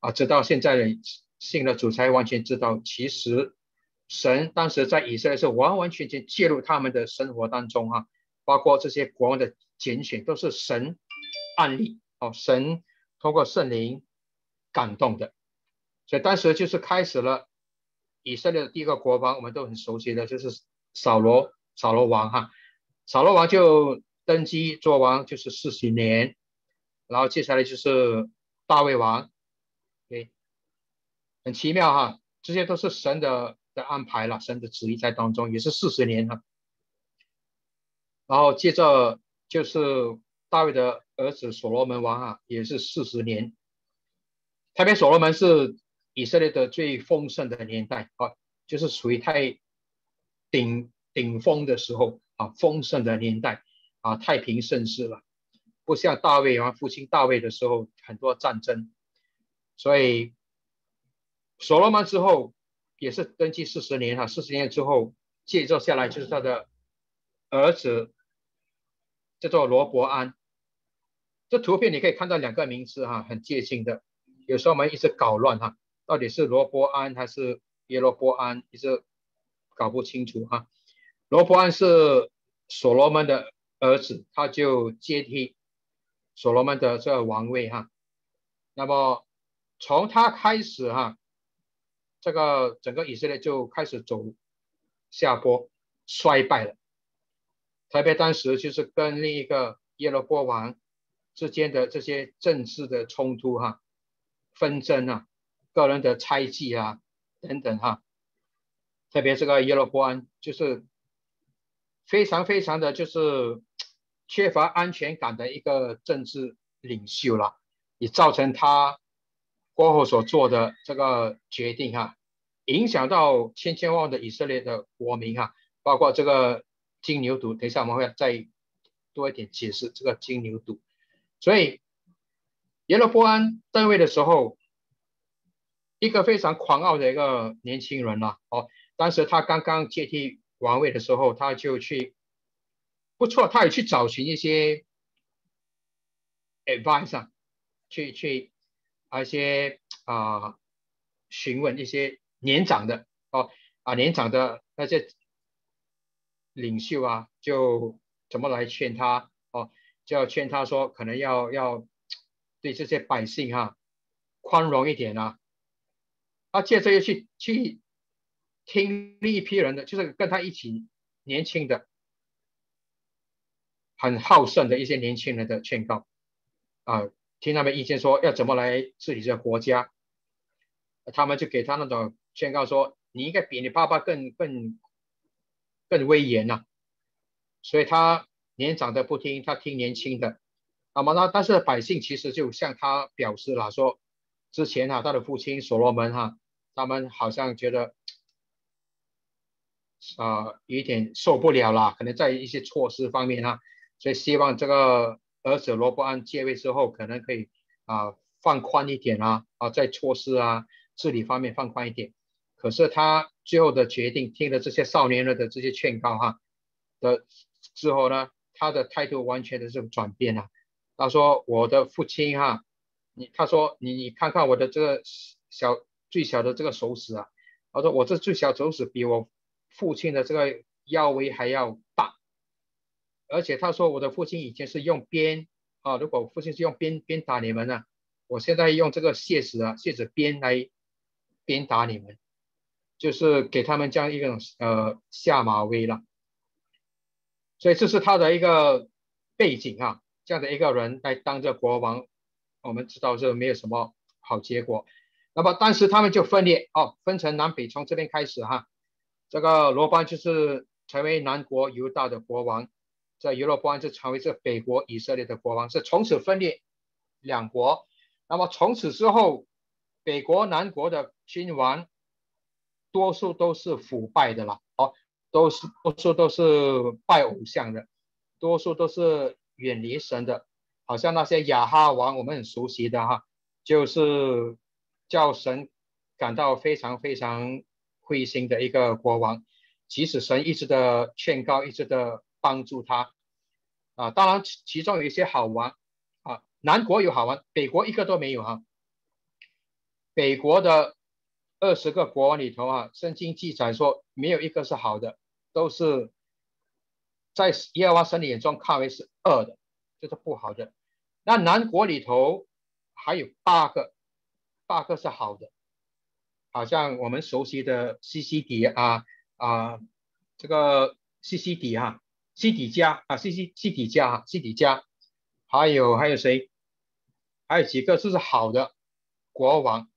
啊？直到现在信了主才完全知道，其实神当时在以色列是完完全全介入他们的生活当中啊，包括这些国王的拣选都是神案例哦，神通过圣灵感动的，所以当时就是开始了。以色列的第一个国王，我们都很熟悉的，就是扫罗，扫罗王哈。扫罗王就登基做王，就是四十年，然后接下来就是大卫王，对，很奇妙哈，这些都是神的的安排了，神的旨意在当中，也是四十年哈。然后接着就是大卫的儿子所罗门王啊，也是四十年。特别所罗门是以色列的最丰盛的年代啊，就是属于太顶顶峰的时候啊，丰盛的年代啊，太平盛世了。不像大卫啊，父亲大卫的时候很多战争，所以所罗门之后也是登基四十年哈，四十年之后接着下来就是他的儿子叫做罗伯安。这图片你可以看到两个名字哈，很接近的。有时候我们一直搞乱哈，到底是罗伯安还是耶罗伯安，一直搞不清楚哈。罗伯安是所罗门的儿子，他就接替所罗门的这个王位哈。那么从他开始哈，这个整个以色列就开始走下坡，衰败了。特别当时就是跟另一个耶罗波王之间的这些政治的冲突哈。纷争啊，个人的猜忌啊，等等哈，特别这个耶罗波安就是非常非常的就是缺乏安全感的一个政治领袖了，也造成他过后所做的这个决定哈，影响到千千万的以色列的国民哈，包括这个金牛犊，等一下我们会再多一点解释这个金牛犊，所以。耶罗波安登位的时候，一个非常狂傲的一个年轻人了。哦，当时他刚刚接替王位的时候，他就去不错，他也去找寻一些 advice，去去啊一些啊询问一些年长的哦啊年长的那些领袖啊，就怎么来劝他哦，就要劝他说，可能要要。对这些百姓哈，宽容一点啊。他接着又去去听另一批人的，就是跟他一起年轻的、很好胜的一些年轻人的劝告啊，听他们意见说要怎么来治理这个国家。他们就给他那种劝告说，你应该比你爸爸更更更威严呐。所以他年长的不听，他听年轻的。那么，那但是百姓其实就向他表示了说，之前哈他的父亲所罗门哈，他们好像觉得啊有一点受不了啦，可能在一些措施方面哈，所以希望这个儿子罗伯安接位之后，可能可以啊放宽一点啊啊在措施啊治理方面放宽一点。可是他最后的决定，听了这些少年人的这些劝告哈的之后呢，他的态度完全的这种转变了。他说：“我的父亲哈，你他说你你看看我的这个小最小的这个手指啊，他说我这最小手指比我父亲的这个腰围还要大，而且他说我的父亲以前是用鞭啊，如果父亲是用鞭鞭打你们呢，我现在用这个蟹子啊蟹子鞭来鞭打你们，就是给他们这样一种呃下马威了，所以这是他的一个背景啊。”这样的一个人来当这国王，我们知道这没有什么好结果。那么当时他们就分裂哦，分成南北，从这边开始哈。这个罗班就是成为南国犹大的国王，在犹罗波安就成为这北国以色列的国王，是从此分裂两国。那么从此之后，北国南国的君王多数都是腐败的啦，哦，都是多数都是拜偶像的，多数都是。远离神的，好像那些亚哈王，我们很熟悉的哈，就是叫神感到非常非常灰心的一个国王。即使神一直的劝告，一直的帮助他啊，当然其中有一些好王啊，南国有好王，北国一个都没有哈。北国的二十个国王里头啊，圣经记载说没有一个是好的，都是。在耶和华神的眼中看为是恶的，就是不好的。那南国里头还有八个，八个是好的，好像我们熟悉的西西底啊啊，这个西西底哈，西底家啊，西西西底家，西底家，还有还有谁还有几个就是好的国王，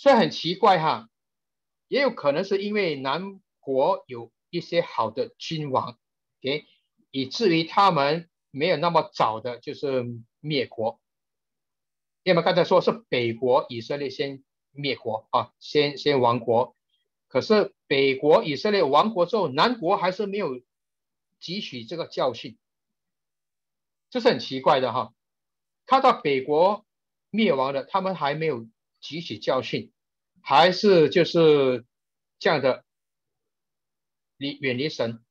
所以很奇怪哈，也有可能是因为南国有一些好的君王，给以至于他们没有那么早的就是灭国。因为刚才说是北国以色列先灭国啊，先先亡国，可是北国以色列亡国之后，南国还是没有汲取这个教训，这是很奇怪的哈。看到北国灭亡了，他们还没有汲取教训，还是就是这样的离远离神。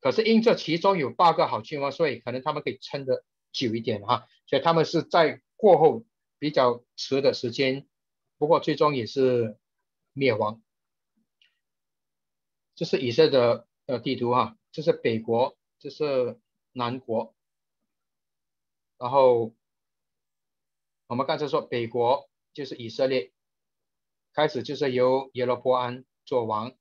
可是因这其中有八个好君王，所以可能他们可以撑得久一点哈。所以他们是在过后比较迟的时间，不过最终也是灭亡。这是以色列的呃地图哈，这是北国，这是南国。然后我们刚才说北国就是以色列，开始就是由耶罗波安做王，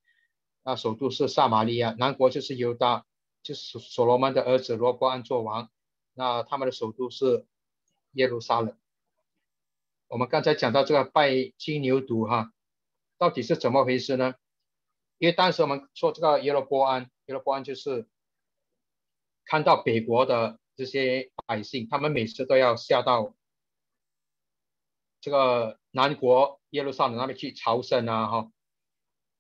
那首都是撒玛利亚。南国就是犹大，就是所罗门的儿子罗波安做王，那他们的首都是耶路撒冷。我们刚才讲到这个拜金牛犊哈，到底是怎么回事呢？因为当时我们说这个耶罗波安，耶罗波安就是看到北国的。这些百姓，他们每次都要下到这个南国耶路撒冷那边去朝圣啊，哈，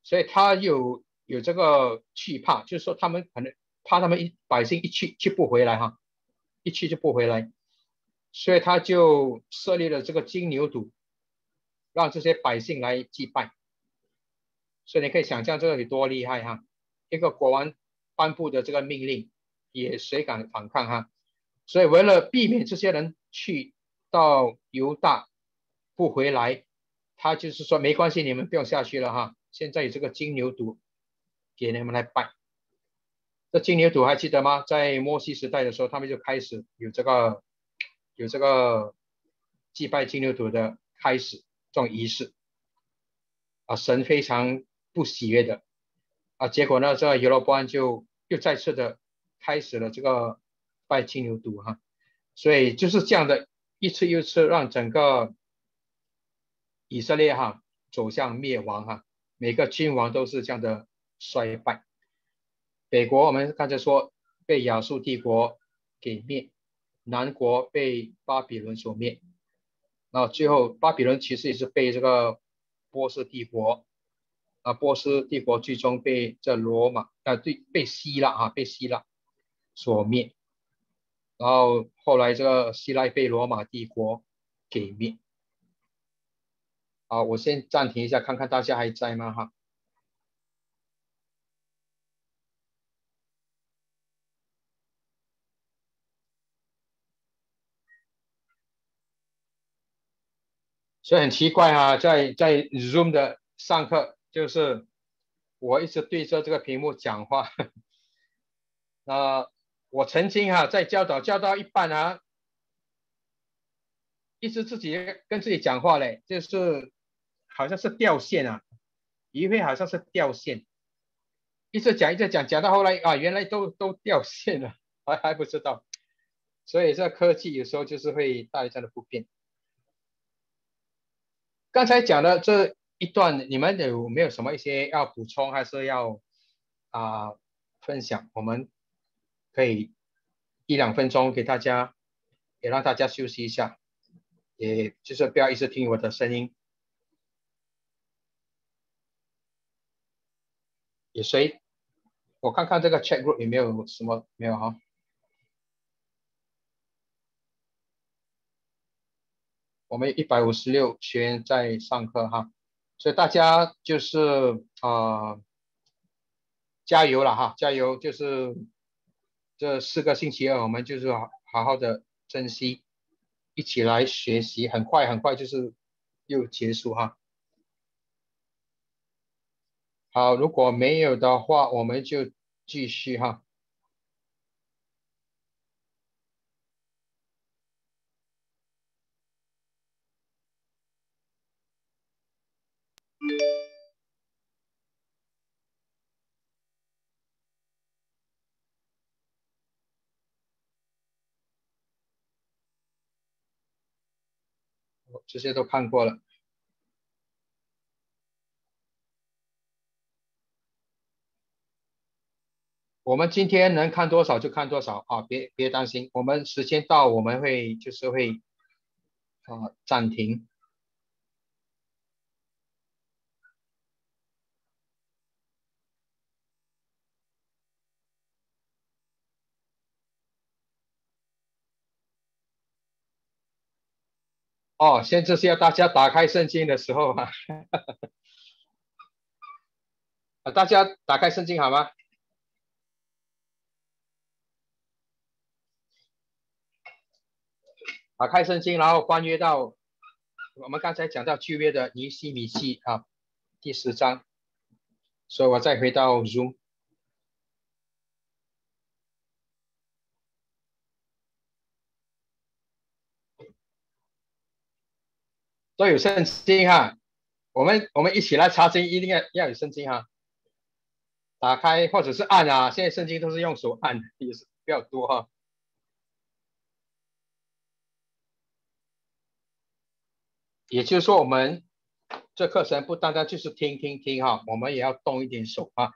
所以他有有这个惧怕，就是说他们可能怕他们一百姓一去去不回来哈，一去就不回来，所以他就设立了这个金牛犊，让这些百姓来祭拜。所以你可以想象这个有多厉害哈，一个国王颁布的这个命令，也谁敢反抗哈？所以，为了避免这些人去到犹大不回来，他就是说没关系，你们不用下去了哈。现在有这个金牛犊给你们来拜。这金牛犊还记得吗？在摩西时代的时候，他们就开始有这个有这个祭拜金牛犊的开始这种仪式啊，神非常不喜悦的啊。结果呢，这个耶罗波安就又再次的开始了这个。拜金牛犊哈，所以就是这样的一次又一次，让整个以色列哈走向灭亡哈。每个君王都是这样的衰败。北国我们刚才说被亚述帝国给灭，南国被巴比伦所灭，那最后巴比伦其实也是被这个波斯帝国啊，波斯帝国最终被这罗马啊对被希腊啊被希腊所灭。然后后来这个希腊被罗马帝国给灭。好，我先暂停一下，看看大家还在吗？哈。所以很奇怪啊，在在 Zoom 的上课，就是我一直对着这个屏幕讲话，那。我曾经哈在教导教到一半啊，一直自己跟自己讲话嘞，就是好像是掉线啊，一会好像是掉线，一直讲一直讲讲到后来啊，原来都都掉线了，还还不知道，所以这科技有时候就是会带来这样的不便。刚才讲的这一段，你们有没有什么一些要补充，还是要啊分享？我们。可以一两分钟给大家，也让大家休息一下，也就是不要一直听我的声音。也谁？我看看这个 chat group 有没有什么没有哈？我们一百五十六学员在上课哈，所以大家就是啊，加油了哈，加油就是。这四个星期二，我们就是好好的珍惜，一起来学习，很快很快就是又结束哈。好如果没有的话我们就继续哈。这些都看过了。我们今天能看多少就看多少啊，别别担心，我们时间到我们会就是会啊暂停。哦，现在是要大家打开圣经的时候啊，啊，大家打开圣经好吗？打开圣经，然后翻阅到我们刚才讲到旧约的尼西米记啊，第十章。所以我再回到 Zoom，都有圣经哈。我们我们一起来查经，一定要要有圣经哈。打开或者是按啊，现在圣经都是用手按，也是比较多哈。也就是说，我们这课程不单单就是听听听哈，我们也要动一点手啊，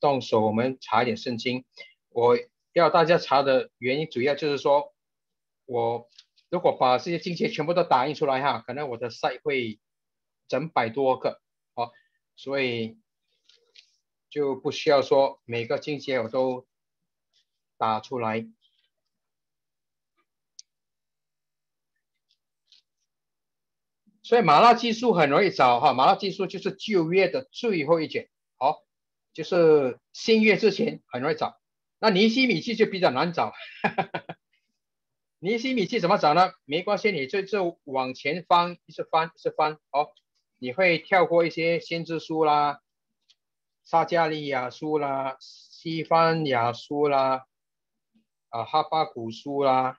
动手我们查一点圣经。我要大家查的原因，主要就是说，我如果把这些经节全部都打印出来哈，可能我的 site 会整百多个，好，所以就不需要说每个经节我都打出来。所以马拉技术很容易找哈，马拉技术就是旧约的最后一卷，好，就是新约之前很容易找。那尼西米记就比较难找，尼西米记怎么找呢？没关系，你就就往前翻，一直翻，一直翻，好，你会跳过一些先知书啦、撒加利亚书啦、西番雅书啦、啊哈巴古书啦。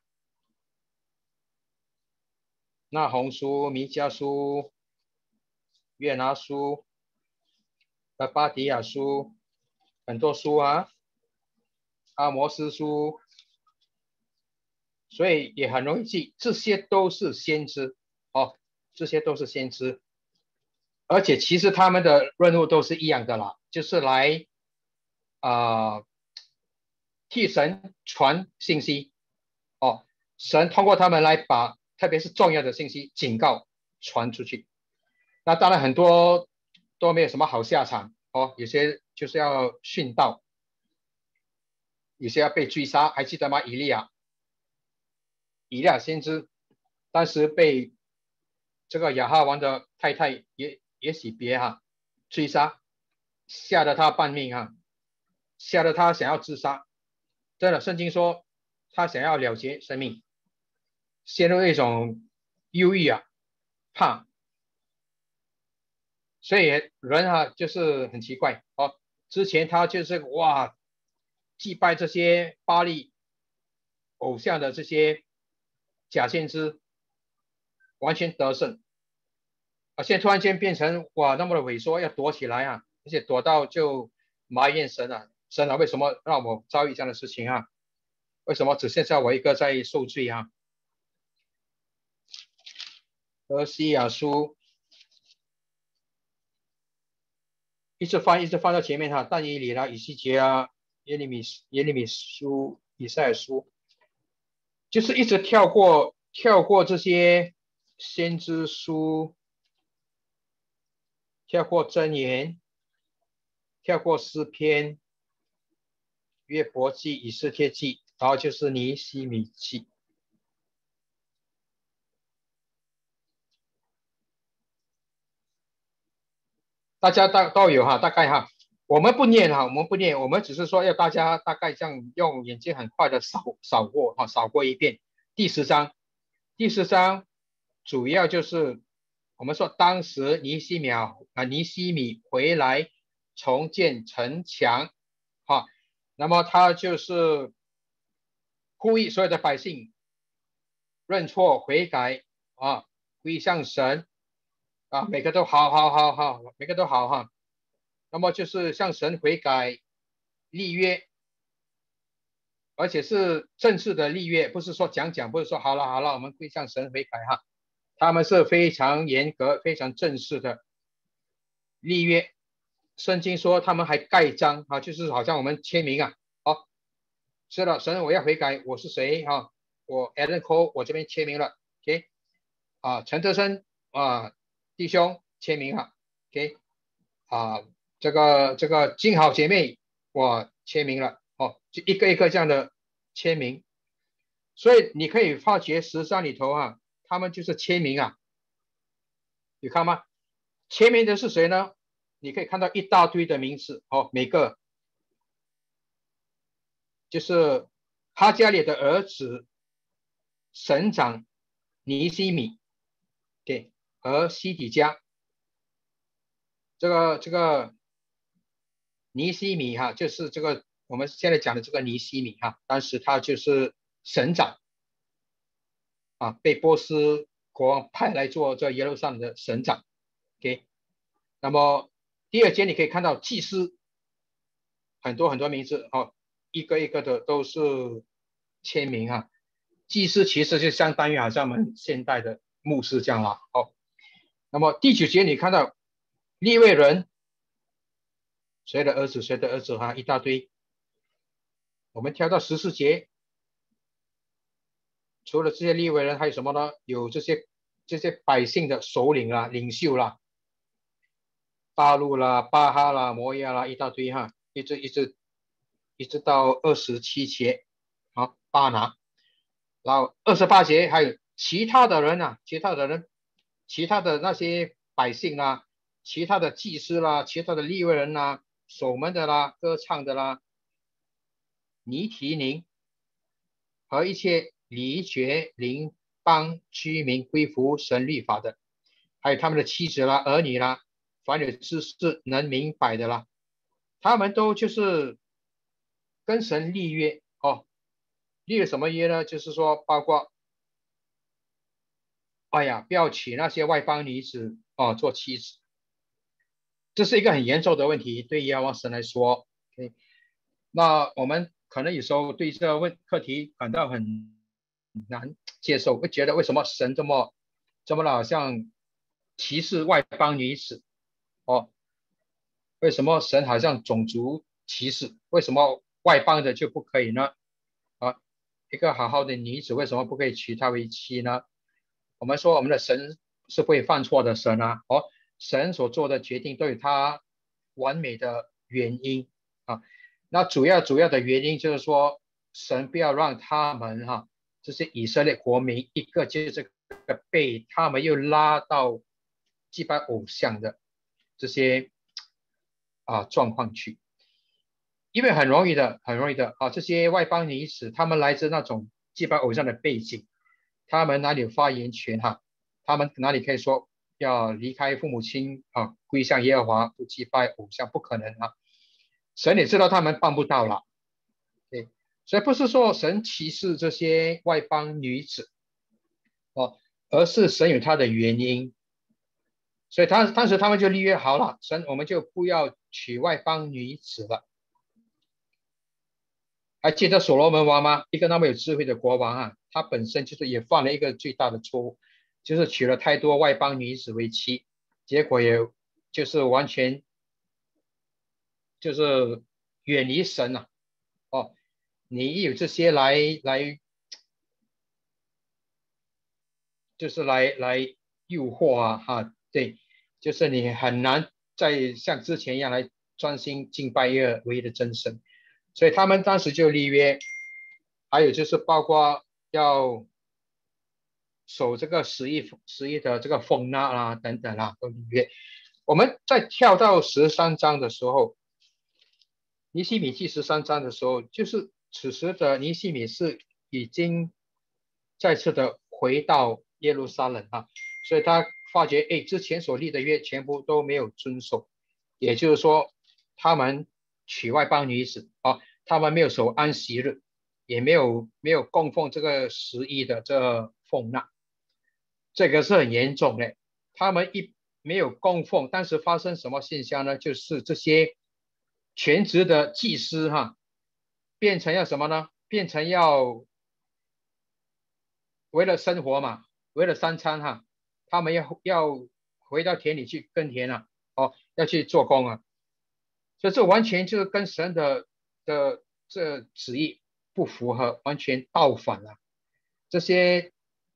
那红书、弥迦书、约拿书、呃巴迪亚书，很多书啊，阿摩斯书，所以也很容易记。这些都是先知，哦，这些都是先知，而且其实他们的任务都是一样的啦，就是来啊替神传信息，哦，神通过他们来把。特别是重要的信息警告传出去，那当然很多都没有什么好下场哦。有些就是要殉道，有些要被追杀，还记得吗？以利亚，以利亚先知当时被这个亚哈王的太太也也许别哈追杀，吓得他半命哈，吓得他想要自杀。真的，圣经说他想要了结生命。陷入一种忧郁啊，怕，所以人啊就是很奇怪哦。之前他就是哇，祭拜这些巴利偶像的这些假先知，完全得胜啊！现在突然间变成哇那么的萎缩，要躲起来啊，而且躲到就埋怨神啊，神啊，为什么让我遭遇这样的事情啊？为什么只剩下我一个在受罪啊？和西雅书一直翻，一直翻到前面哈，但以理啦、以西结啊、耶利米、耶利米书、以赛书，就是一直跳过，跳过这些先知书，跳过真言，跳过诗篇、约伯记、以斯帖记，然后就是尼西米记。大家大都有哈，大概哈，我们不念哈，我们不念，我们只是说要大家大概这样用眼睛很快的扫扫过哈，扫过一遍。第十章，第十章主要就是我们说当时尼西米啊，尼西米回来重建城墙，哈，那么他就是呼吁所有的百姓认错悔改啊，归向神。啊，每个都好，好，好，好，每个都好哈。那么就是向神悔改立约，而且是正式的立约，不是说讲讲，不是说好了好了，我们会向神悔改哈。他们是非常严格、非常正式的立约。圣经说他们还盖章啊，就是好像我们签名啊。好，是的，神，我要悔改，我是谁哈？我 Aaron Cole，我这边签名了，OK？啊，陈德生啊，弟兄签名哈，OK？啊，这个这个金好姐妹，我签名了，哦，就一个一个这样的签名。所以你可以发觉十三里头啊，他们就是签名啊，你看吗？签名的是谁呢？你可以看到一大堆的名字，哦，每个就是哈加里的儿子省长尼西米，对，和西底家，这个这个尼西米哈，就是这个我们现在讲的这个尼西米哈，当时他就是。省长啊，被波斯国王派来做这耶路撒冷的省长。OK，那么第二节你可以看到祭司，很多很多名字哦，一个一个的都是签名啊。祭司其实就相当于好像我们现代的牧师这样啦。哦，那么第九节你看到立位人，谁的儿子谁的儿子哈，一大堆。我们跳到十四节。除了这些立委人，还有什么呢？有这些这些百姓的首领啦、领袖啦，大陆啦、巴哈啦、摩亚啦，一大堆哈，一直一直一直到二十七节，好，巴拿，然后二十八节还有其他的人啊，其他的人，其他的那些百姓啦，其他的祭司啦，其他的立位人啦，守门的啦，歌唱的啦，尼提宁和一切。离绝邻邦居民归服神律法的，还有他们的妻子啦、儿女啦，凡有知识能明白的啦，他们都就是跟神立约哦。立了什么约呢？就是说，包括，哎呀，不要娶那些外邦女子哦做妻子，这是一个很严重的问题，对亚王神来说。那我们可能有时候对这个问课题感到很。难接受，会觉得为什么神这么这么好像歧视外邦女子哦？为什么神好像种族歧视？为什么外邦的就不可以呢？啊，一个好好的女子为什么不可以娶她为妻呢？我们说我们的神是不会犯错的神啊，哦，神所做的决定都有他完美的原因啊。那主要主要的原因就是说，神不要让他们哈。这些以色列国民一个接着个被他们又拉到祭拜偶像的这些啊状况去，因为很容易的，很容易的啊，这些外邦女子，他们来自那种祭拜偶像的背景，他们哪里有发言权哈？他们哪里可以说要离开父母亲啊，归向耶和华，不祭拜偶像，不可能啊！神也知道他们办不到了。对所以不是说神歧视这些外邦女子，哦，而是神有他的原因。所以他当时他们就立约好了，神我们就不要娶外邦女子了。还记得所罗门王吗？一个那么有智慧的国王啊，他本身就是也犯了一个最大的错误，就是娶了太多外邦女子为妻，结果也就是完全就是远离神了，哦。你有这些来来，就是来来诱惑啊，哈，对，就是你很难再像之前一样来专心敬拜一个唯一的真神，所以他们当时就立约，还有就是包括要守这个十亿十亿的这个封纳啦等等啦都约。我们在跳到十三章的时候，尼西米记十三章的时候，就是。此时的尼西米是已经再次的回到耶路撒冷啊，所以他发觉，哎，之前所立的约全部都没有遵守，也就是说，他们娶外邦女子啊，他们没有守安息日，也没有没有供奉这个十亿的这奉纳，这个是很严重的。他们一没有供奉，但是发生什么现象呢？就是这些全职的祭司哈。变成要什么呢？变成要为了生活嘛，为了三餐哈，他们要要回到田里去耕田了，哦，要去做工啊，所以这完全就是跟神的的这旨意不符合，完全倒反了。这些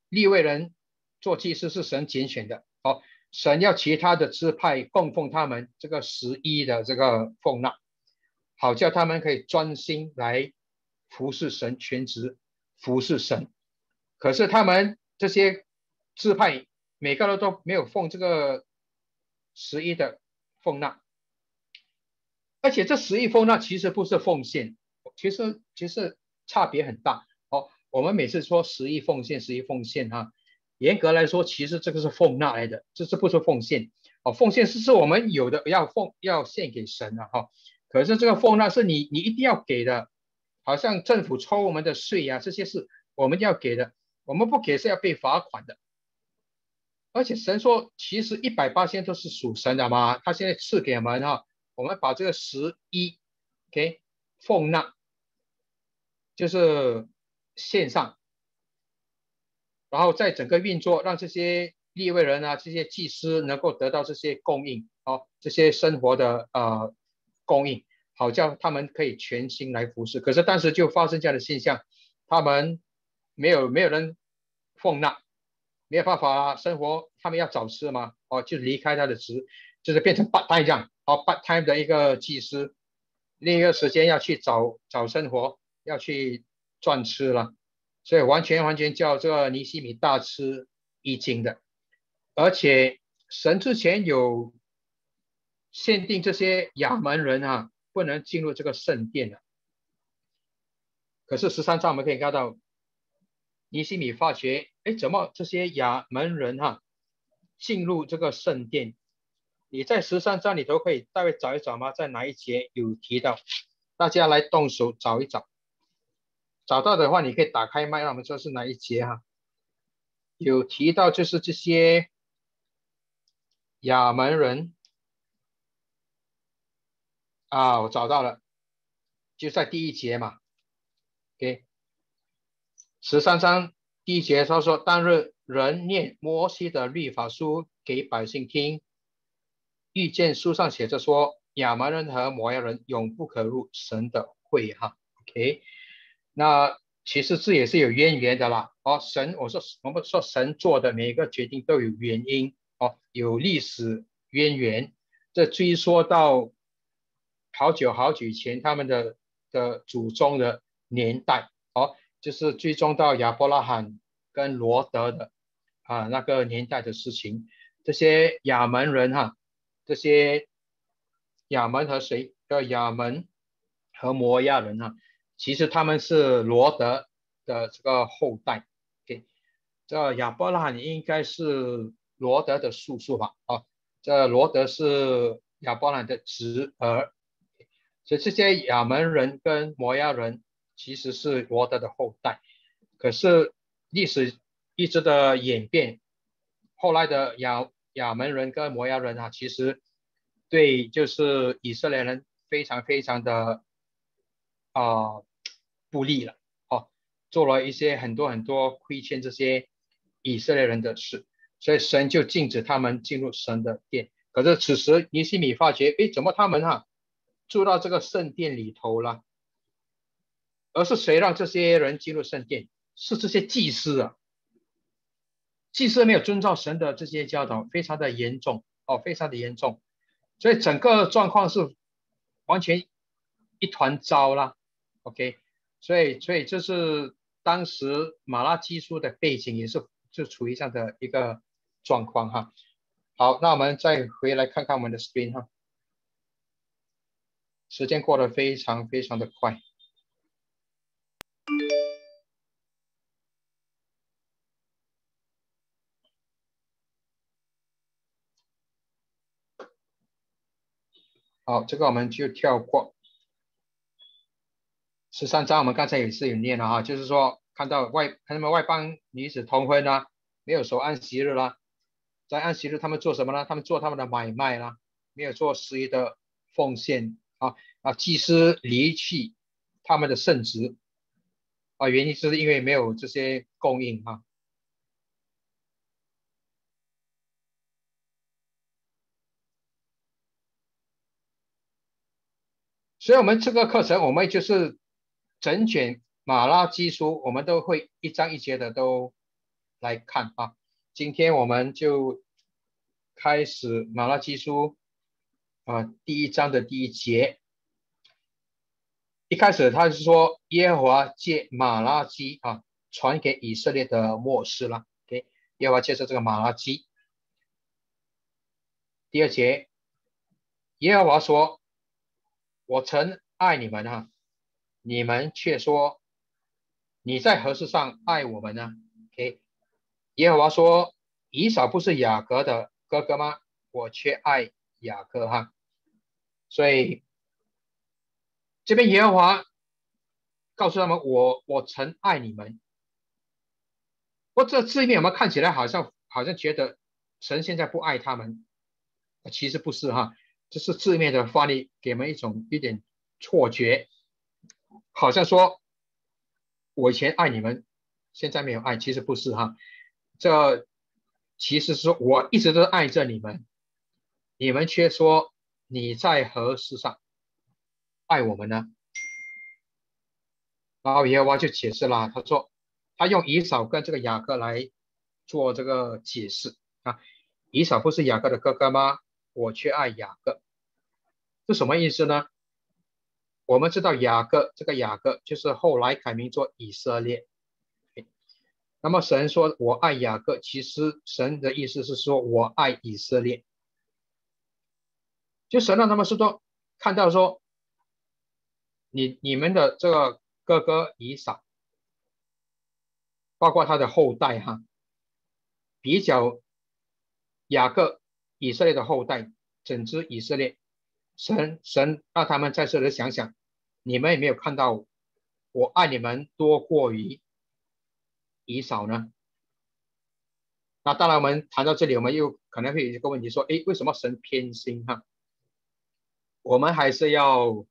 立位人做祭司是神拣选的，哦，神要其他的支派供奉他们这个十一的这个奉纳，好叫他们可以专心来服侍神，全职服侍神。可是他们这些支派每个人都没有奉这个十一的奉纳，而且这十一奉纳其实不是奉献，其实其实差别很大。哦，我们每次说十一奉献，十一奉献哈，严格来说，其实这个是奉纳来的，这是不是奉献？哦，奉献是是我们有的要奉要献给神的哈，可是这个奉纳是你你一定要给的，好像政府抽我们的税呀，这些是我们要给的。我们不给是要被罚款的，而且神说，其实一百八千都是属神的嘛，他现在赐给我们哈，我们把这个十一给奉纳，就是线上，然后在整个运作，让这些立位人啊，这些技师能够得到这些供应，哦，这些生活的呃供应，好叫他们可以全心来服侍。可是当时就发生这样的现象，他们。没有没有人奉纳，没有办法生活，他们要找吃嘛，哦，就离开他的职，就是变成 part time 这样，哦，part time 的一个技师，另一个时间要去找找生活，要去赚吃了，所以完全完全叫这个尼西米大吃一惊的，而且神之前有限定这些亚门人啊，不能进入这个圣殿的，可是十三章我们可以看到。尼西米发觉，哎，怎么这些亚门人哈进入这个圣殿？你在十三章里头可以大概找一找吗？在哪一节有提到？大家来动手找一找，找到的话，你可以打开麦，让我们说是哪一节哈？有提到就是这些亚门人啊，我找到了，就在第一节嘛，OK。十三章第一节他说：“当日人念摩西的律法书给百姓听，遇见书上写着说，亚门人和摩亚人永不可入神的会。”哈，OK，那其实这也是有渊源的啦。哦，神，我说我们说神做的每一个决定都有原因，哦，有历史渊源。这追溯到好久好久以前他们的的祖宗的年代，哦。就是追踪到亚伯拉罕跟罗德的啊那个年代的事情，这些亚门人哈，这些亚门和谁叫亚门和摩亚人哈，其实他们是罗德的这个后代。OK，这亚伯拉罕应该是罗德的叔叔吧？啊，这罗德是亚伯拉罕的侄儿，所以这些亚门人跟摩亚人。其实是罗德的后代，可是历史一直的演变，后来的亚亚门人跟摩亚人啊，其实对就是以色列人非常非常的啊不利了，哦，做了一些很多很多亏欠这些以色列人的事，所以神就禁止他们进入神的殿。可是此时尼西米发觉，哎，怎么他们哈住到这个圣殿里头了？而是谁让这些人进入圣殿？是这些祭司啊！祭司没有遵照神的这些教导，非常的严重哦，非常的严重。所以整个状况是完全一团糟啦。OK，所以所以这是当时马拉基书的背景，也是就处于这样的一个状况哈。好，那我们再回来看看我们的 screen 哈，时间过得非常非常的快。好，这个我们就跳过。十三章，我们刚才也是有念了哈，就是说看到外，他们外邦女子通婚啦，没有守安息日啦，在安息日他们做什么呢？他们做他们的买卖啦，没有做十一的奉献啊啊，祭司离弃他们的圣职啊，原因就是因为没有这些供应啊。所以我们这个课程，我们就是。整卷马拉基书，我们都会一章一节的都来看啊。今天我们就开始马拉基书啊第一章的第一节。一开始他是说耶和华借马拉基啊传给以色列的末世了。给耶和华借着这个马拉基。第二节，耶和华说。我曾爱你们哈，你们却说你在何事上爱我们呢？K，耶和华说：以扫不是雅各的哥哥吗？我却爱雅各哈。所以这边耶和华告诉他们：我我曾爱你们。我这字面有没有看起来好像好像觉得神现在不爱他们？其实不是哈。这是字面的翻译，给我们一种一点错觉，好像说我以前爱你们，现在没有爱，其实不是哈。这其实是我一直都爱着你们，你们却说你在何事上爱我们呢？然后耶和华就解释了，他说他用以扫跟这个雅各来做这个解释啊，以扫不是雅各的哥哥吗？我却爱雅各，这什么意思呢？我们知道雅各这个雅各就是后来改名做以色列。那么神说我爱雅各，其实神的意思是说我爱以色列。就神让他们是说看到说，你你们的这个哥哥以扫，包括他的后代哈，比较雅各。以色列的后代，整支以色列，神神让他们在这里想想，你们有没有看到我爱你们多过于以扫呢？那当然，我们谈到这里，我们又可能会有一个问题说：哎，为什么神偏心哈？我们还是要，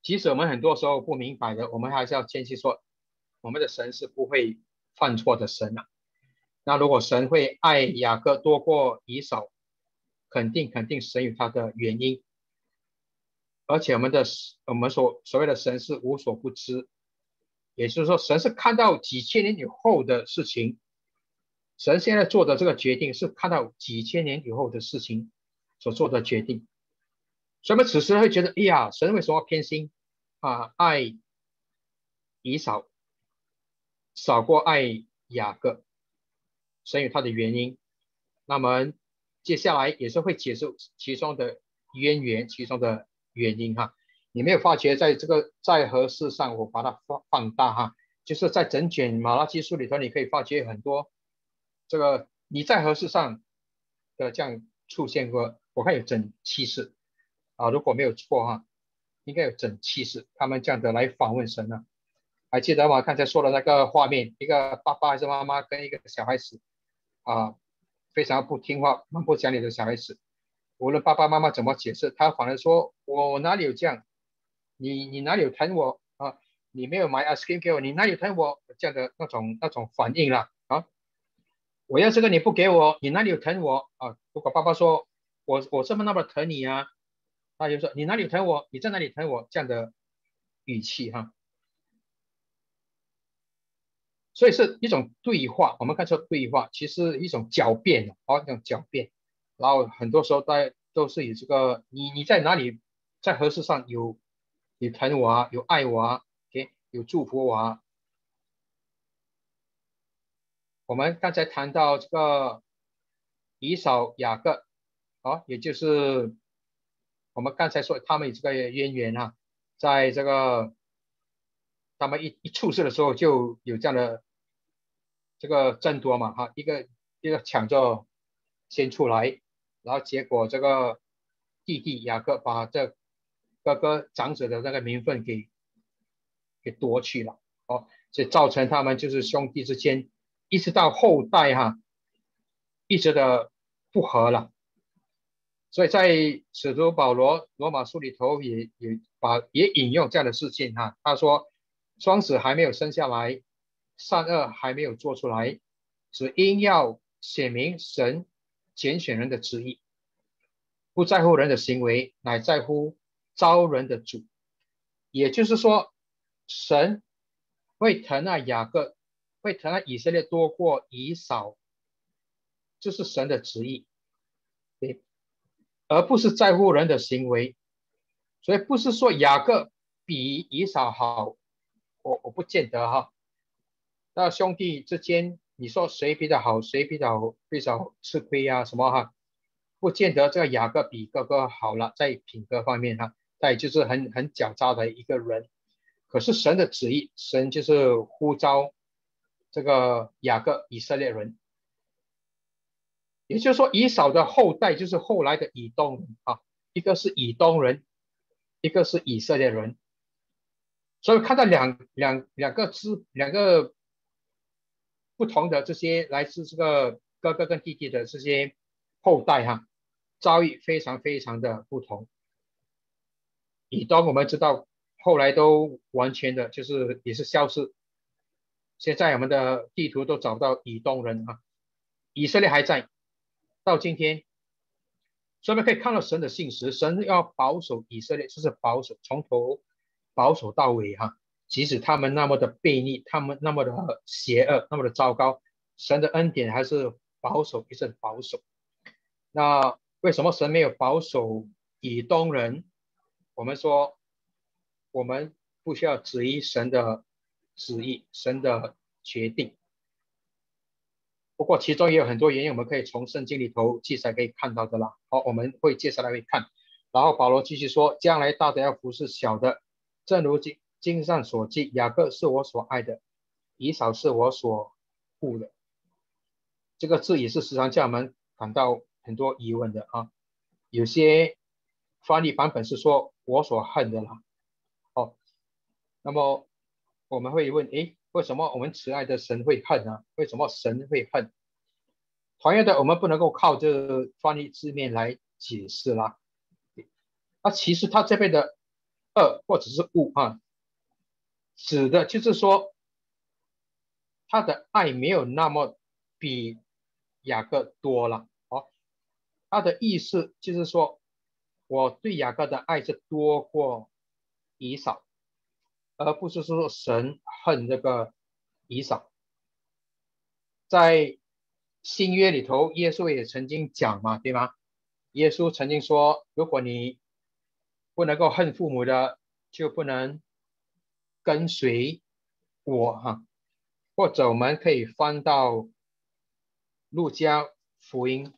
即使我们很多时候不明白的，我们还是要坚信说，我们的神是不会犯错的神啊。那如果神会爱雅各多过以扫，肯定肯定神有他的原因，而且我们的我们所所谓的神是无所不知，也就是说神是看到几千年以后的事情，神现在做的这个决定是看到几千年以后的事情所做的决定，所以我们此时会觉得，哎呀，神为什么偏心啊？爱以扫少过爱雅各？神有他的原因，那么接下来也是会解释其中的渊源，其中的原因哈。你没有发觉在这个在何事上，我把它放放大哈，就是在整卷马拉基书里头，你可以发觉很多这个你在何事上的这样出现过，我看有整七次啊，如果没有错哈，应该有整七次，他们这样的来访问神呢。还记得吗？刚才说的那个画面，一个爸爸还是妈妈跟一个小孩子。啊，非常不听话、蛮不讲理的小孩子，无论爸爸妈妈怎么解释，他反而说：“我哪里有这样？你你哪里有疼我啊？你没有买 ice cream 给我，你哪里有疼我？这样的那种那种反应了啊！我要这个你不给我，你哪里有疼我啊？如果爸爸说我我这么那么疼你啊，他就说你哪里疼我？你在哪里疼我？这样的语气哈。”所以是一种对话，我们看出对话，其实一种狡辩哦，一种狡辩。然后很多时候大家都是以这个你你在哪里，在何事上有有疼我啊，有爱我啊，OK，有祝福我啊。我们刚才谈到这个以扫雅各，啊，也就是我们刚才说他们有这个渊源啊，在这个。他们一一出事的时候就有这样的这个争夺嘛，哈，一个一个抢着先出来，然后结果这个弟弟雅各把这哥哥长子的那个名分给给夺去了，哦，所以造成他们就是兄弟之间一直到后代哈一直的不和了，所以在使徒保罗罗马书里头也也把也引用这样的事情哈，他说。双子还没有生下来，善恶还没有做出来，只因要显明神拣选人的旨意，不在乎人的行为，乃在乎招人的主，也就是说，神会疼爱雅各，会疼爱以色列多过以扫，这是神的旨意，对，而不是在乎人的行为，所以不是说雅各比以扫好，我我不见得哈，那兄弟之间。你说谁比较好，谁比较比较吃亏呀？什么哈？不见得这个雅各比哥哥好了，在品格方面哈，他也就是很很狡诈的一个人。可是神的旨意，神就是呼召这个雅各以色列人，也就是说以扫的后代就是后来的以东人啊，一个是以东人，一个是以色列人。所以看到两两两个支两个。不同的这些来自这个哥哥跟弟弟的这些后代哈，遭遇非常非常的不同。以东我们知道后来都完全的就是也是消失，现在我们的地图都找不到以东人啊，以色列还在，到今天，所以我们可以看到神的信实，神要保守以色列，就是保守从头保守到尾哈。即使他们那么的悖逆，他们那么的邪恶，那么的糟糕，神的恩典还是保守，一直保守。那为什么神没有保守以东人？我们说，我们不需要质疑神的旨意，神的决定。不过其中也有很多原因，我们可以从圣经里头记载可以看到的啦。好，我们会接下来会看。然后保罗继续说，将来大的要服侍小的，正如今。经上所记，雅各是我所爱的，以扫是我所护的。这个字也是时常叫我们感到很多疑问的啊。有些翻译版本是说我所恨的啦。哦，那么我们会问：诶，为什么我们慈爱的神会恨呢？为什么神会恨？同样的，我们不能够靠这翻译字面来解释啦。那其实他这边的恶或者是恶啊。指的就是说，他的爱没有那么比雅各多了。哦，他的意思就是说，我对雅各的爱是多过以扫，而不是说神恨这个以扫。在新约里头，耶稣也曾经讲嘛，对吗？耶稣曾经说，如果你不能够恨父母的，就不能。跟随我哈，或者我们可以翻到路加福音，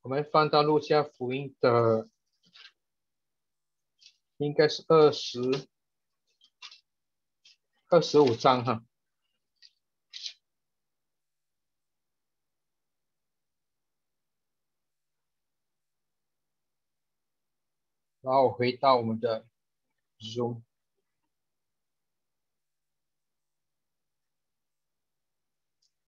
我们翻到路加福音的应该是二十二十五章哈，然后回到我们的书。